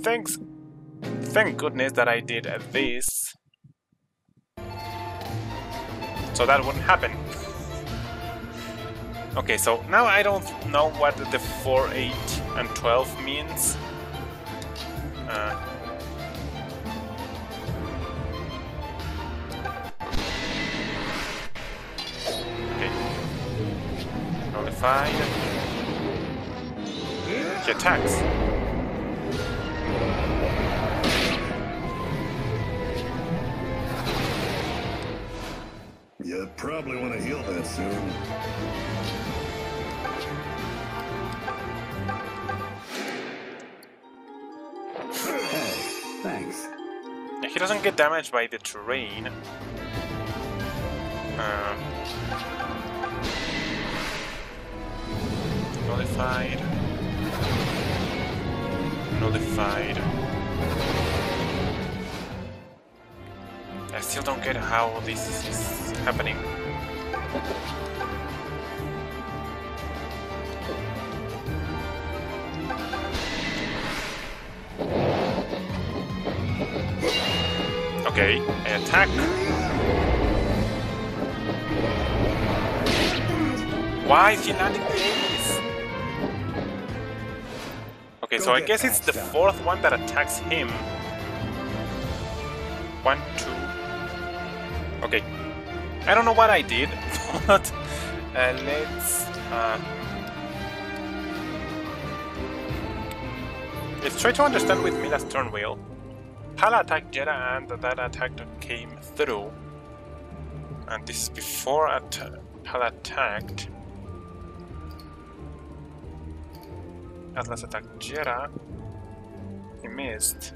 thanks. Thank goodness that I did this so that wouldn't happen. Okay, so now I don't know what the 4, 8, and 12 means. Uh, okay. Nullified. He attacks. You probably want to heal that soon. Hey, thanks. He doesn't get damaged by the terrain. Um, nullified. Nullified. I still don't get how this is happening. Okay, I attack. Why is he landing these? Okay, so I guess it's the fourth one that attacks him. One, two. Okay. I don't know what I did, but uh, let's uh, let's try to understand with Mila's turn wheel. Palla attacked Jedah and that attack came through. And this is before at Palla attacked. Atlas attacked Jedah. He missed.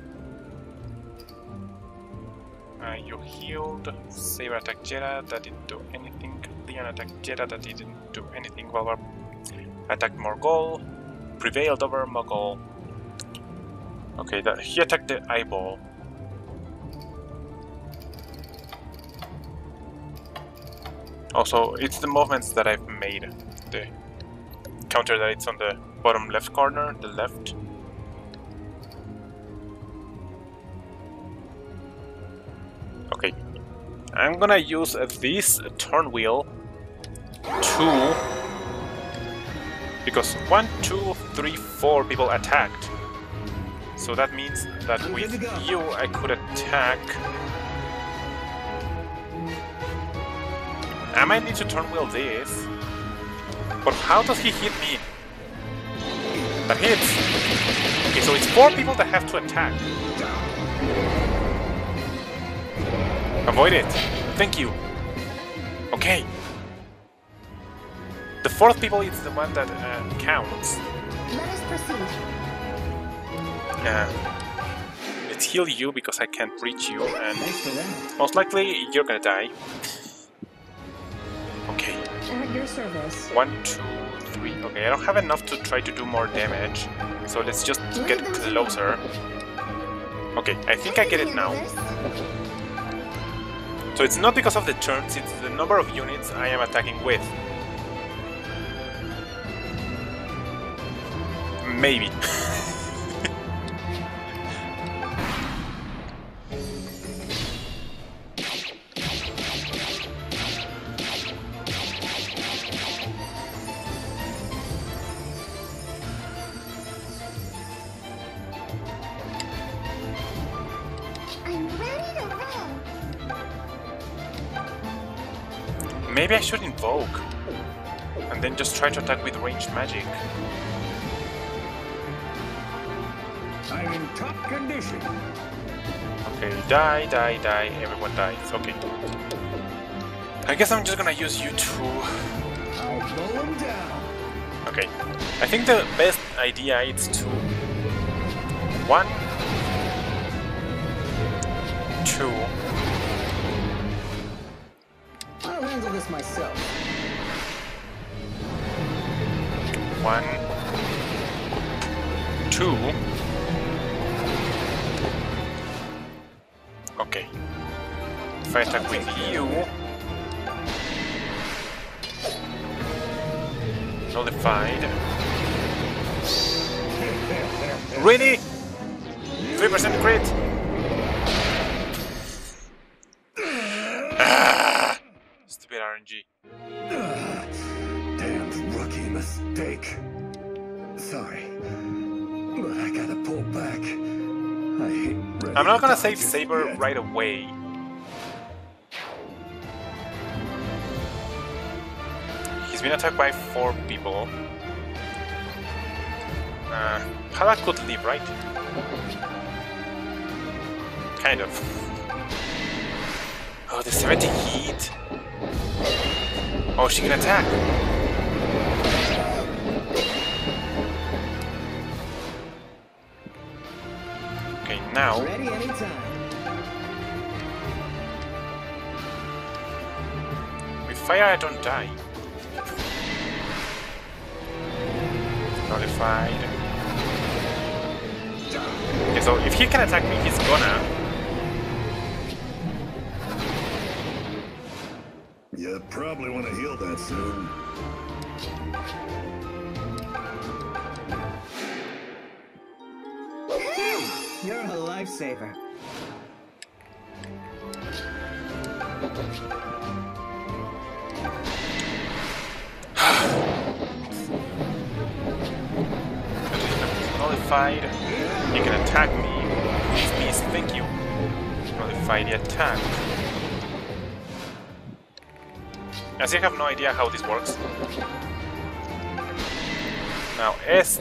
Uh, you healed. Saber attacked Jedah, that didn't do anything. Leon attacked Jedah, that didn't do anything. Valbar attacked Mogall. Prevailed over Mogall. Okay, that, he attacked the eyeball. Also, it's the movements that I've made. The counter that it's on the bottom left corner, the left. Okay. I'm gonna use this turn wheel to because one, two, three, four people attacked. So that means that with you I could attack. I might need to turn wheel this. But how does he hit me? That hits. Okay, so it's four people that have to attack. Avoid it. Thank you. Okay. The fourth people is the one that uh, counts. Let us proceed. Uh, let's heal you because I can't reach you, and Thanks for that. most likely you're gonna die. Okay, At your service. one, two, three. Okay, I don't have enough to try to do more damage, so let's just get closer. Okay, I think I get it now. So it's not because of the turns, it's the number of units I am attacking with. Maybe. Maybe I should invoke. And then just try to attack with ranged magic. I'm in top condition. Okay, die, die, die, everyone dies. Okay. I guess I'm just gonna use you two. Okay. I think the best idea is to... One... One... Two... I attack with you... Nullified. Really? 3% crit? Save Saber right away. He's been attacked by four people. Uh, Hala could leave, right? Kind of. Oh, the 70 heat. Oh, she can attack. Now. Ready anytime. With fire, I don't die. Nullified. Okay, so if he can attack me, he's gonna. You probably want to heal that soon. A lifesaver. Nullified. He can attack me. Please, thank you. Nullify the attack. I have no idea how this works. Now, Est.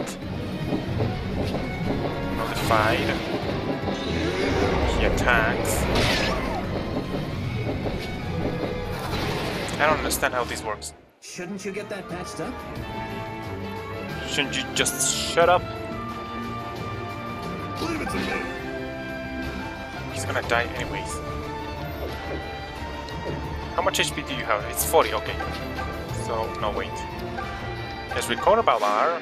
Nullified. He attacks. I don't understand how this works. Shouldn't you get that patched up? Shouldn't you just shut up? Leave it to me. He's gonna die anyways. How much HP do you have? It's 40, okay. So, no, wait. Let's recover Valbar.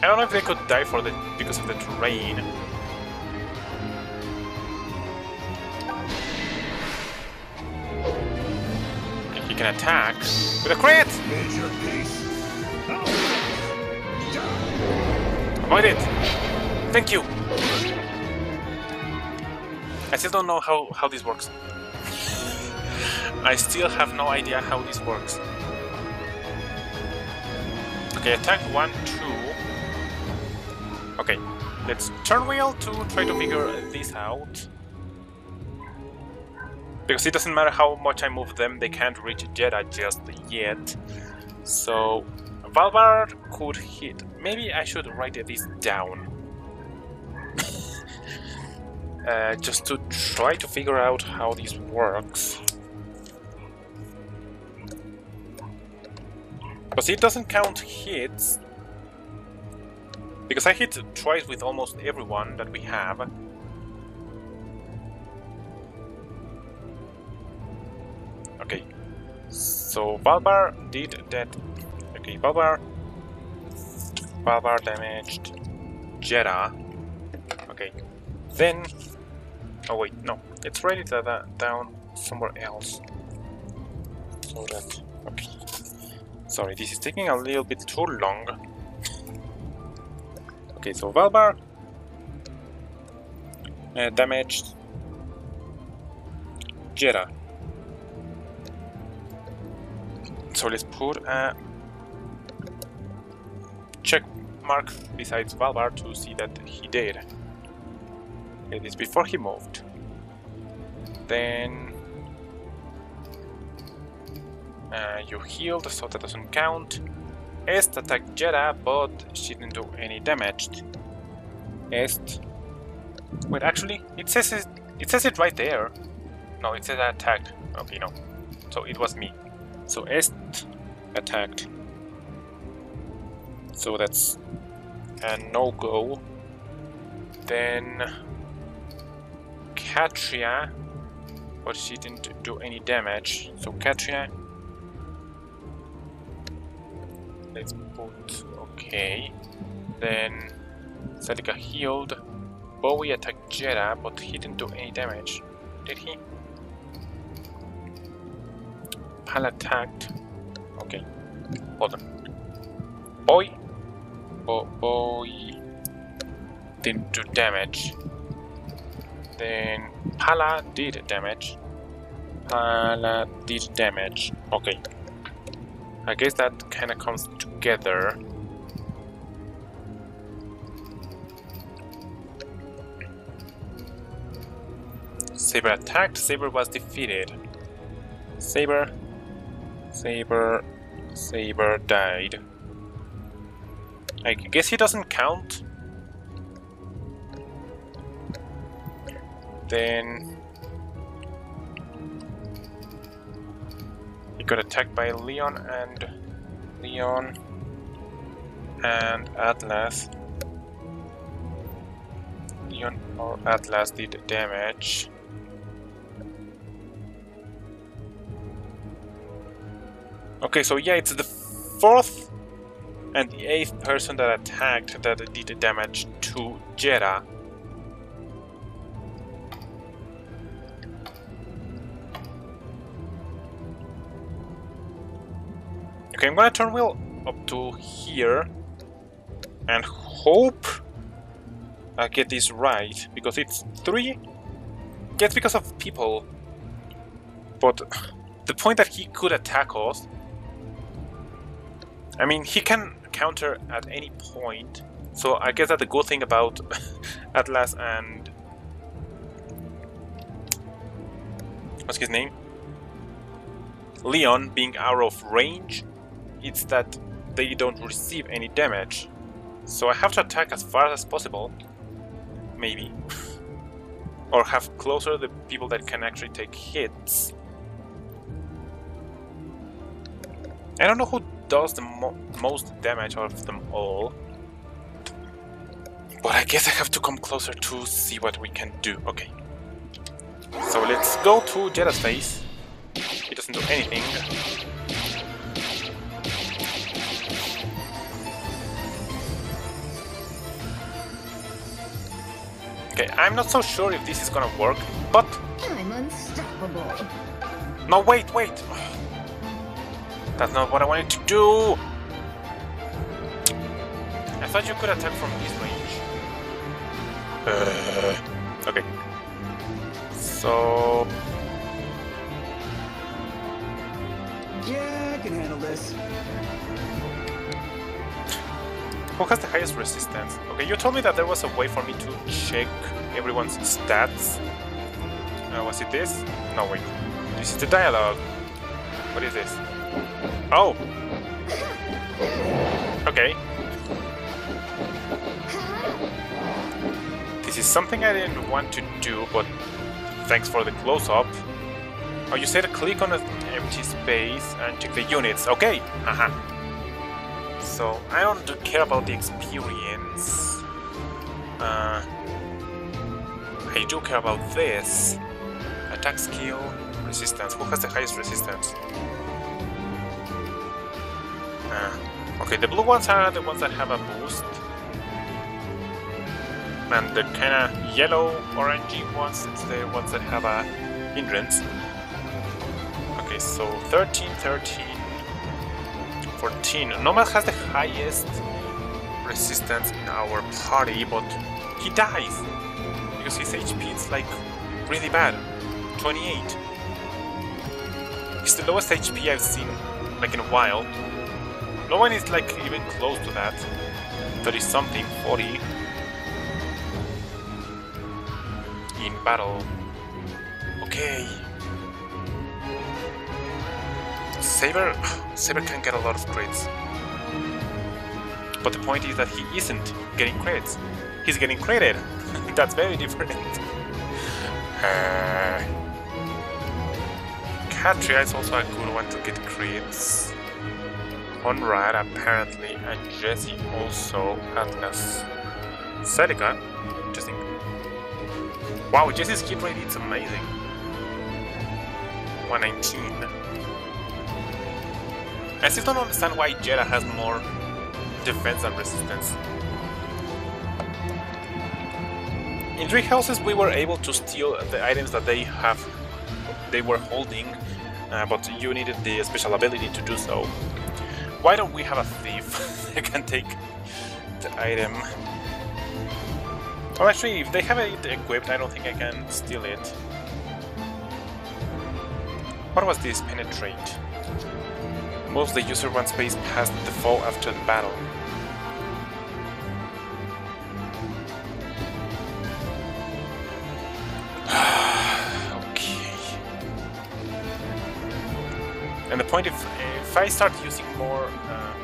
I don't know if they could die for the because of the terrain. Okay, he can attack with a crit! Avoid it! Thank you! I still don't know how, how this works. I still have no idea how this works. Okay, attack 1, 2. Okay, let's turn wheel to try to figure this out. Because it doesn't matter how much I move them, they can't reach Jedah just yet. So, Valbar could hit. Maybe I should write this down. uh, just to try to figure out how this works. Because it doesn't count hits. Because I hit twice with almost everyone that we have. Okay. So Valbar did that. Okay, Valbar. Valbar damaged Jedah. Okay. Then. Oh wait, no. It's ready to that down somewhere else. So that. Okay. Sorry, this is taking a little bit too long. Okay, so Valbar. uh, damaged Jedah. So let's put a check mark besides Valbar to see that he did. It is before he moved. Then uh, you healed, so that doesn't count. Est attacked Jedah, but she didn't do any damage. Est. Wait, actually, it says it, it says it right there. No, it says I attacked. Okay, no. So it was me. So Est attacked. So that's a no-go. Then Catria, but she didn't do any damage. So Catria, let's put okay. Then Celica healed. Boey attacked Jedah, but he didn't do any damage. Did he? Pal attacked. Okay. Hold on. Boy. Bo boy. Didn't do damage. Then Palla did damage. Palla did damage. Okay. I guess that kind of comes together. Saber attacked, Saber was defeated. Saber, Saber, Saber died. I guess he doesn't count. Then got attacked by Leon and Leon and Atlas. Leon or Atlas did damage. Okay, so yeah, it's the fourth and the eighth person that attacked that did damage to Jedah. Okay, I'm gonna turn wheel up to here and hope I get this right because it's three. Yes, because of people, but the point that he could attack us I mean, he can counter at any point. So I guess that the good thing about Atlas and what's his name? Leon being out of range, it's that they don't receive any damage. So I have to attack as far as possible. Maybe. or have closer the people that can actually take hits. I don't know who does the mo most damage out of them all. But I guess I have to come closer to see what we can do. Okay. So let's go to Jedah's face. He doesn't do anything. Okay, I'm not so sure if this is gonna work, but... I'm unstoppable. No, wait, wait! That's not what I wanted to do! I thought you could attack from this range. Uh, okay. So Yeah, I can handle this. Who has the highest resistance? Okay, you told me that there was a way for me to check everyone's stats. Uh, was it this? No, wait. This is the dialogue. What is this? Oh! Okay. This is something I didn't want to do, but thanks for the close-up. Oh, you said click on an empty space and check the units. Okay! Haha. So I don't care about the experience. Uh, I do care about this. Attack skill, resistance. Who has the highest resistance? Uh, okay, the blue ones are the ones that have a boost. And the kinda yellow, orangey ones, it's the ones that have a hindrance. Okay, so 13, 13, 14. Nomah has the highest resistance in our party, but he dies because his HP is like really bad 28. It's the lowest HP I've seen like in a while. No one is like even close to that. 30 something, 40 in battle. Okay. Saber, Saber can get a lot of crits. But the point is that he isn't getting crits. He's getting critted. That's very different. Uh, Catria is also a good one to get crits. Conrad apparently, and Jesse also, Atlas. Celica, interesting. Wow, Jesse's hit rate is amazing. 119. I still don't understand why Jedah has more defense and resistance. In three houses, we were able to steal the items that they have, they were holding, uh, but you needed the special ability to do so. Why don't we have a thief that can take the item? Well, actually, if they have it equipped, I don't think I can steal it. What was this? Penetrate. The user one space past the foe after the battle. okay. And the point if if I start using more uh,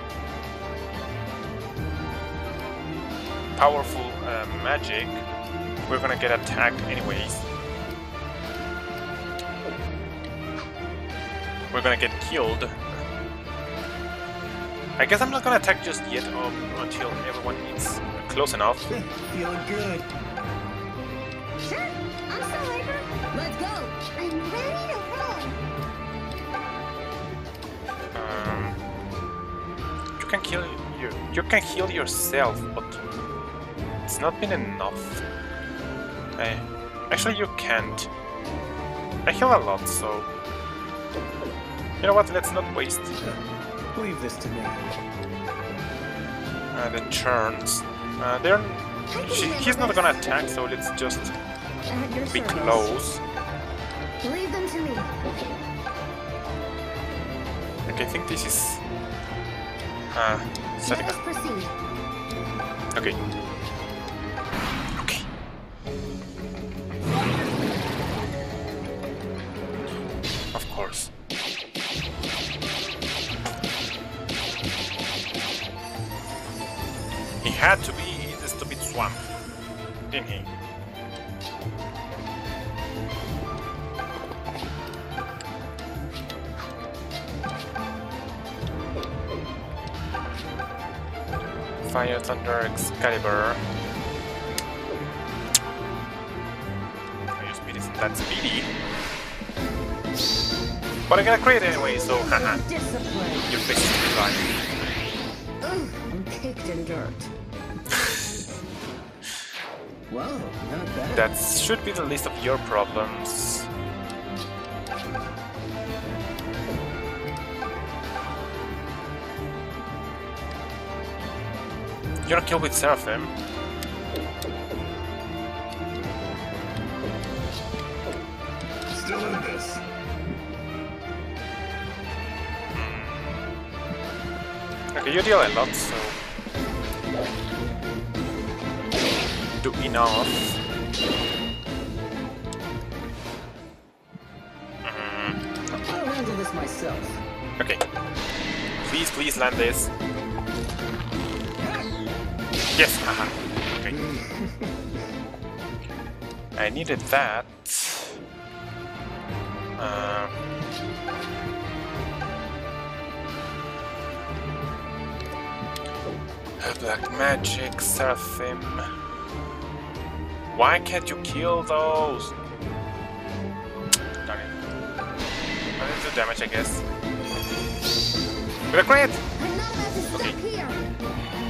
powerful uh, magic, we're gonna get attacked anyways. We're gonna get killed. I guess I'm not gonna attack just yet um, until everyone is close enough. Feeling good. Sure, I'm still labor. Let's go. I'm ready to roll. Um, you can kill you. You can heal yourself, but it's not been enough. I, actually, you can't. I heal a lot, so you know what? Let's not waste Leave this to me. And the turns. Uh, they're. She, he's not gonna attack, so let's just be close. Leave them to me. Okay, I think this is. Uh, Let setting up. Okay. Okay. Had to be in the stupid swamp, didn't he? Fire, Thunder, Excalibur. Your speed isn't that speedy. But I got a crit anyway, so haha. Discipline. You're basically fine. I'm caked in dirt. Not bad. That should be the list of your problems. You're killed with Seraphim. still in this. Hmm. Okay, you deal a lot, so... enough. Mm, I'll handle this myself. okay. Please, please land this. Yes, haha. Okay. I needed that. Um, Black Magic, Seraphim. Why can't you kill those? Darn it. I didn't do damage, I guess. With a crit! I'm not about to stop Okay.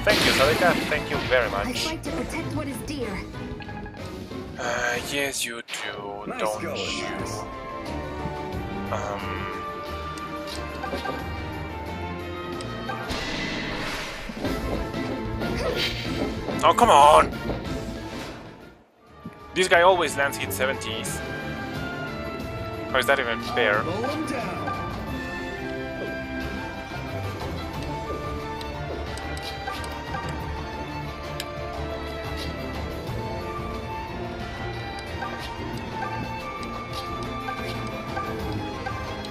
Thank you, Celica. Thank you very much. I much. fight to protect what is dear. Uh, yes, you do, Nice don't going, you? Max. Um. Oh, come on! This guy always lands hit 70s. Or is that even fair?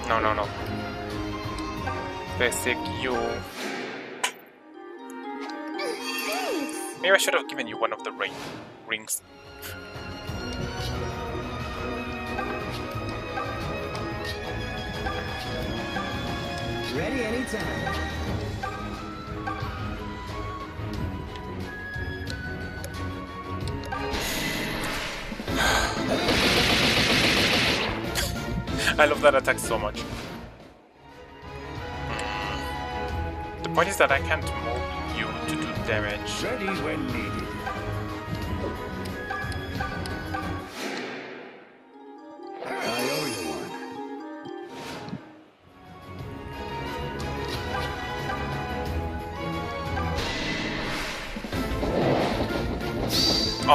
No, no, no. Basic you. Maybe I should have given you one of the ring rings. Anytime. I love that attack so much. Hmm. The point is that I can't move you to do damage. Ready when needed.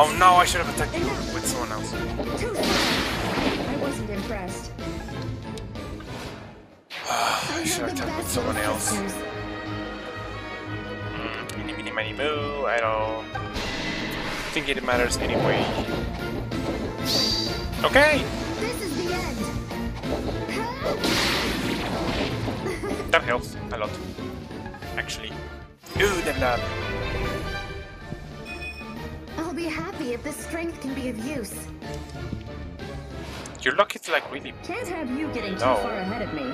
Oh no, I should have attacked you with someone else. I wasn't impressed. I should have attacked with someone else. Mm, mini mini mini moo, I don't think it matters anyway. Okay! This is the end. That helps a lot. Actually. Ooh, level up. Be if this strength can be of use. Your luck is like really Can't have you getting too far ahead of me.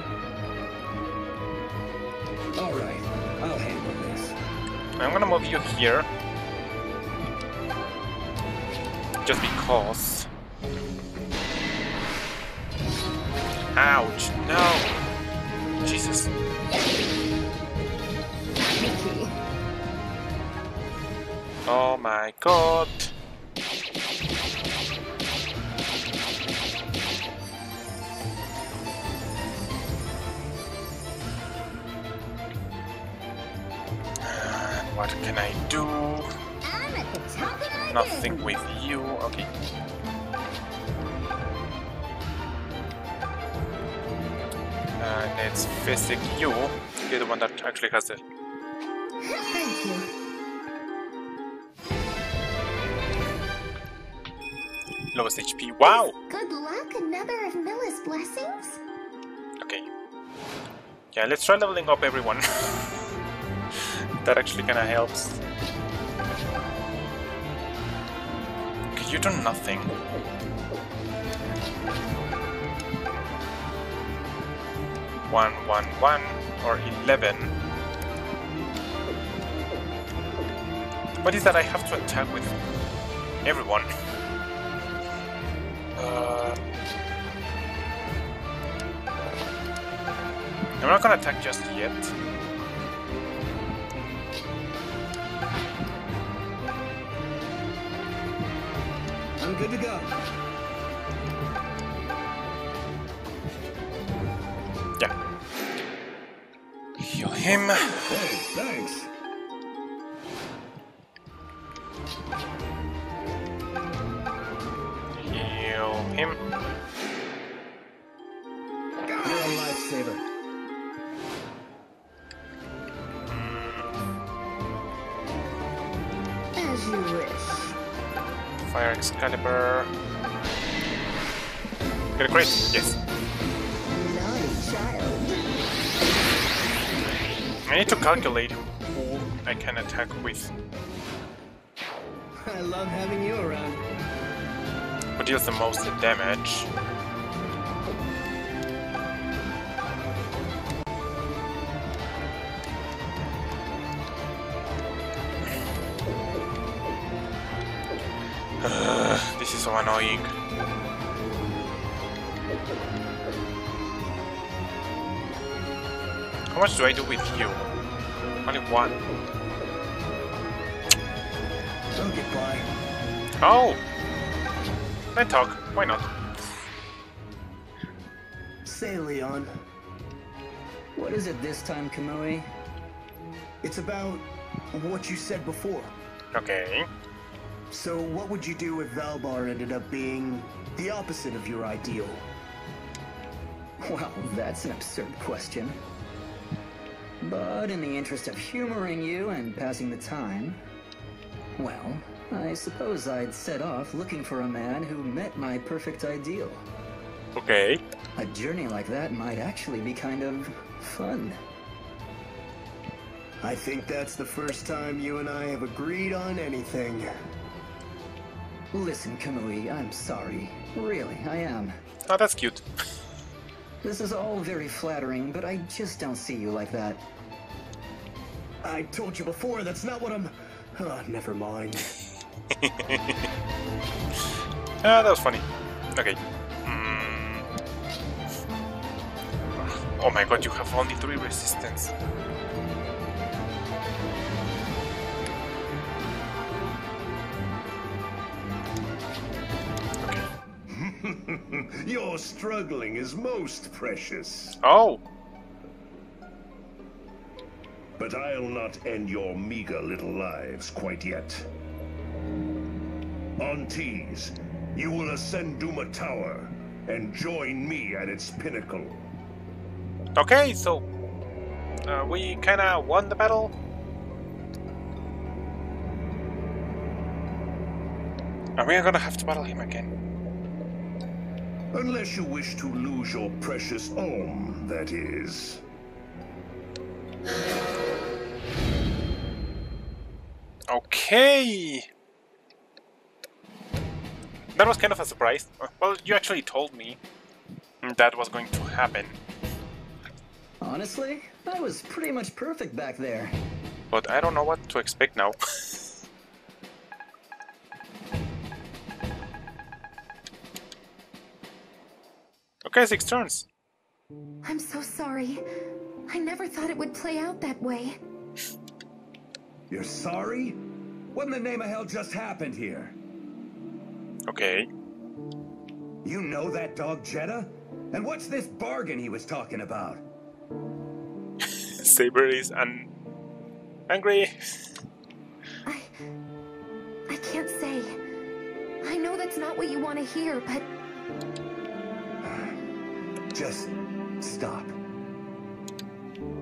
All right, I'll handle this. I'm gonna move you here. Just because. Ouch, no! Jesus. Mickey. Oh my god. Nothing with you. Okay. And it's Physic you. You're the one that actually has it. Thank you. lowest HP. Wow! Good luck, another of Mila's blessings? Okay. Yeah, let's try leveling up everyone. that actually kinda helps. You do nothing. One, one, one, or eleven. What is that I have to attack with everyone? Uh, I'm not gonna attack just yet. I'm good to go. Yeah. Heal him. Hey, thanks. Crit! Yes. I need to calculate who I can attack with. I love having you around. Who deals the most damage? Do I do with you? Only one. Get by. Oh! Night talk. Why not? Say, Leon, What is it this time, Kamui? it's about what you said before. Okay. So, what would you do if Valbar ended up being the opposite of your ideal? Well, that's an absurd question. But in the interest of humoring you and passing the time, well, I suppose I'd set off looking for a man who met my perfect ideal. Okay. A journey like that might actually be kind of fun. I think that's the first time you and I have agreed on anything. Listen, Kamui, I'm sorry. Really, I am. Oh, that's cute. This is all very flattering, but I just don't see you like that. I told you before, that's not what I'm. Oh, never mind. Ah, that was funny. Okay. Mm. Oh my god, you have only three resistance. Your struggling is most precious, Oh! But I'll not end your meager little lives quite yet. On Tees, you will ascend Duma Tower and join me at its pinnacle. Okay, so. Uh, we kinda won the battle? Are we gonna have to battle him again? Unless you wish to lose your precious Alm, that is. Okay! That was kind of a surprise. Well, you actually told me that was going to happen. Honestly, I was pretty much perfect back there. But I don't know what to expect now. okay, six turns. I'm so sorry. I never thought it would play out that way. You're sorry? What in the name of hell just happened here? Okay. You know that dog Jedah? And what's this bargain he was talking about? Saber is un- angry. I. I can't say. I know that's not what you want to hear, but Just stop.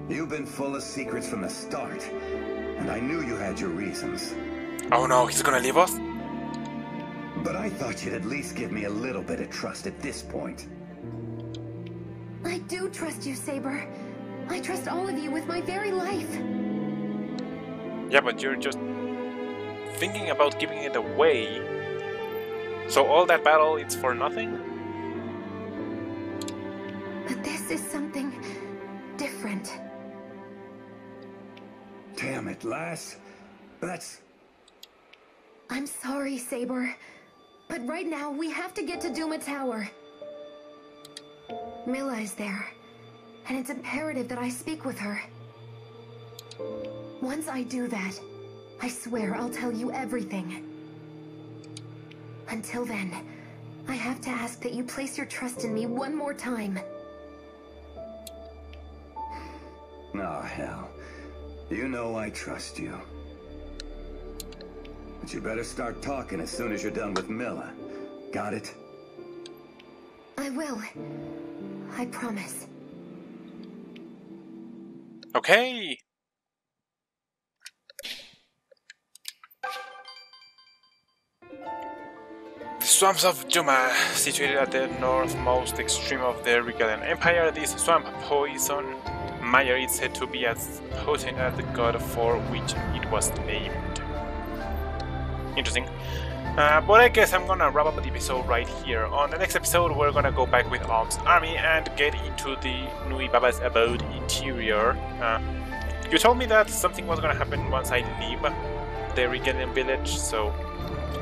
You've been full of secrets from the start, and I knew you had your reasons. Oh no, he's gonna leave us? But I thought you'd at least give me a little bit of trust at this point. I do trust you, Saber. I trust all of you with my very life. Yeah, but you're just thinking about giving it away. So all that battle, it's for nothing? But this is something It, lass. That's. I'm sorry, Saber. But right now, we have to get to Duma Tower. Mila is there, and it's imperative that I speak with her. Once I do that, I swear I'll tell you everything. Until then, I have to ask that you place your trust in me one more time. Oh, hell. You know I trust you. But you better start talking as soon as you're done with Mila. Got it? I will. I promise. Okay. The swamps of Duma, situated at the northmost extreme of the Rigelian Empire, this swamp poison mire is said to be as potent as the god for which it was named. Interesting. Uh, but I guess I'm gonna wrap up the episode right here. On the next episode, we're gonna go back with Alm's army and get into the Nuibaba's abode interior. Uh, you told me that something was gonna happen once I leave the Rigelian village, so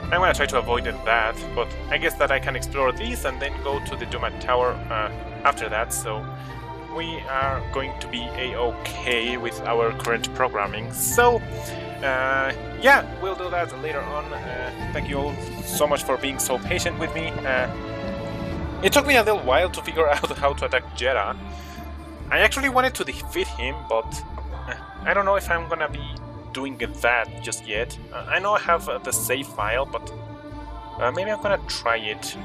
I'm gonna try to avoid that. But I guess that I can explore these and then go to the Duma Tower uh, after that. So we are going to be a-okay with our current programming. So, uh, yeah, we'll do that later on. Uh, thank you all so much for being so patient with me. Uh, it took me a little while to figure out how to attack Jedah. I actually wanted to defeat him, but uh, I don't know if I'm gonna be doing that just yet. Uh, I know I have uh, the save file, but maybe I'm gonna try it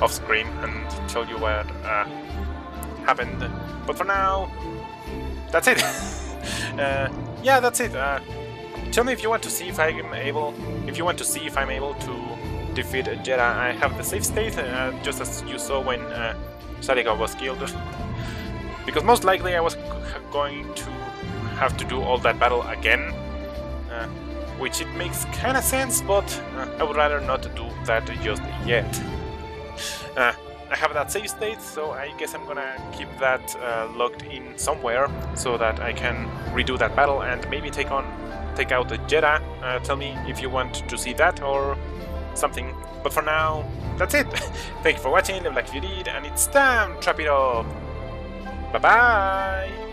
off screen and tell you what happened. But for now, that's it. uh, yeah, that's it. Uh, tell me if you want to see if I'm able, if you want to see if I'm able to defeat Jedah. I have the safe state, uh, just as you saw when uh, Sarika was killed. because most likely I was going to have to do all that battle again. Uh, which it makes kinda sense, but uh, I would rather not do that just yet. I have that save state, so I guess I'm gonna keep that uh, logged in somewhere so that I can redo that battle and maybe take on take out the Jedah. Uh, tell me if you want to see that or something. But for now, that's it. Thank you for watching, leave a like if you did, and it's time, trap it up. Bye bye!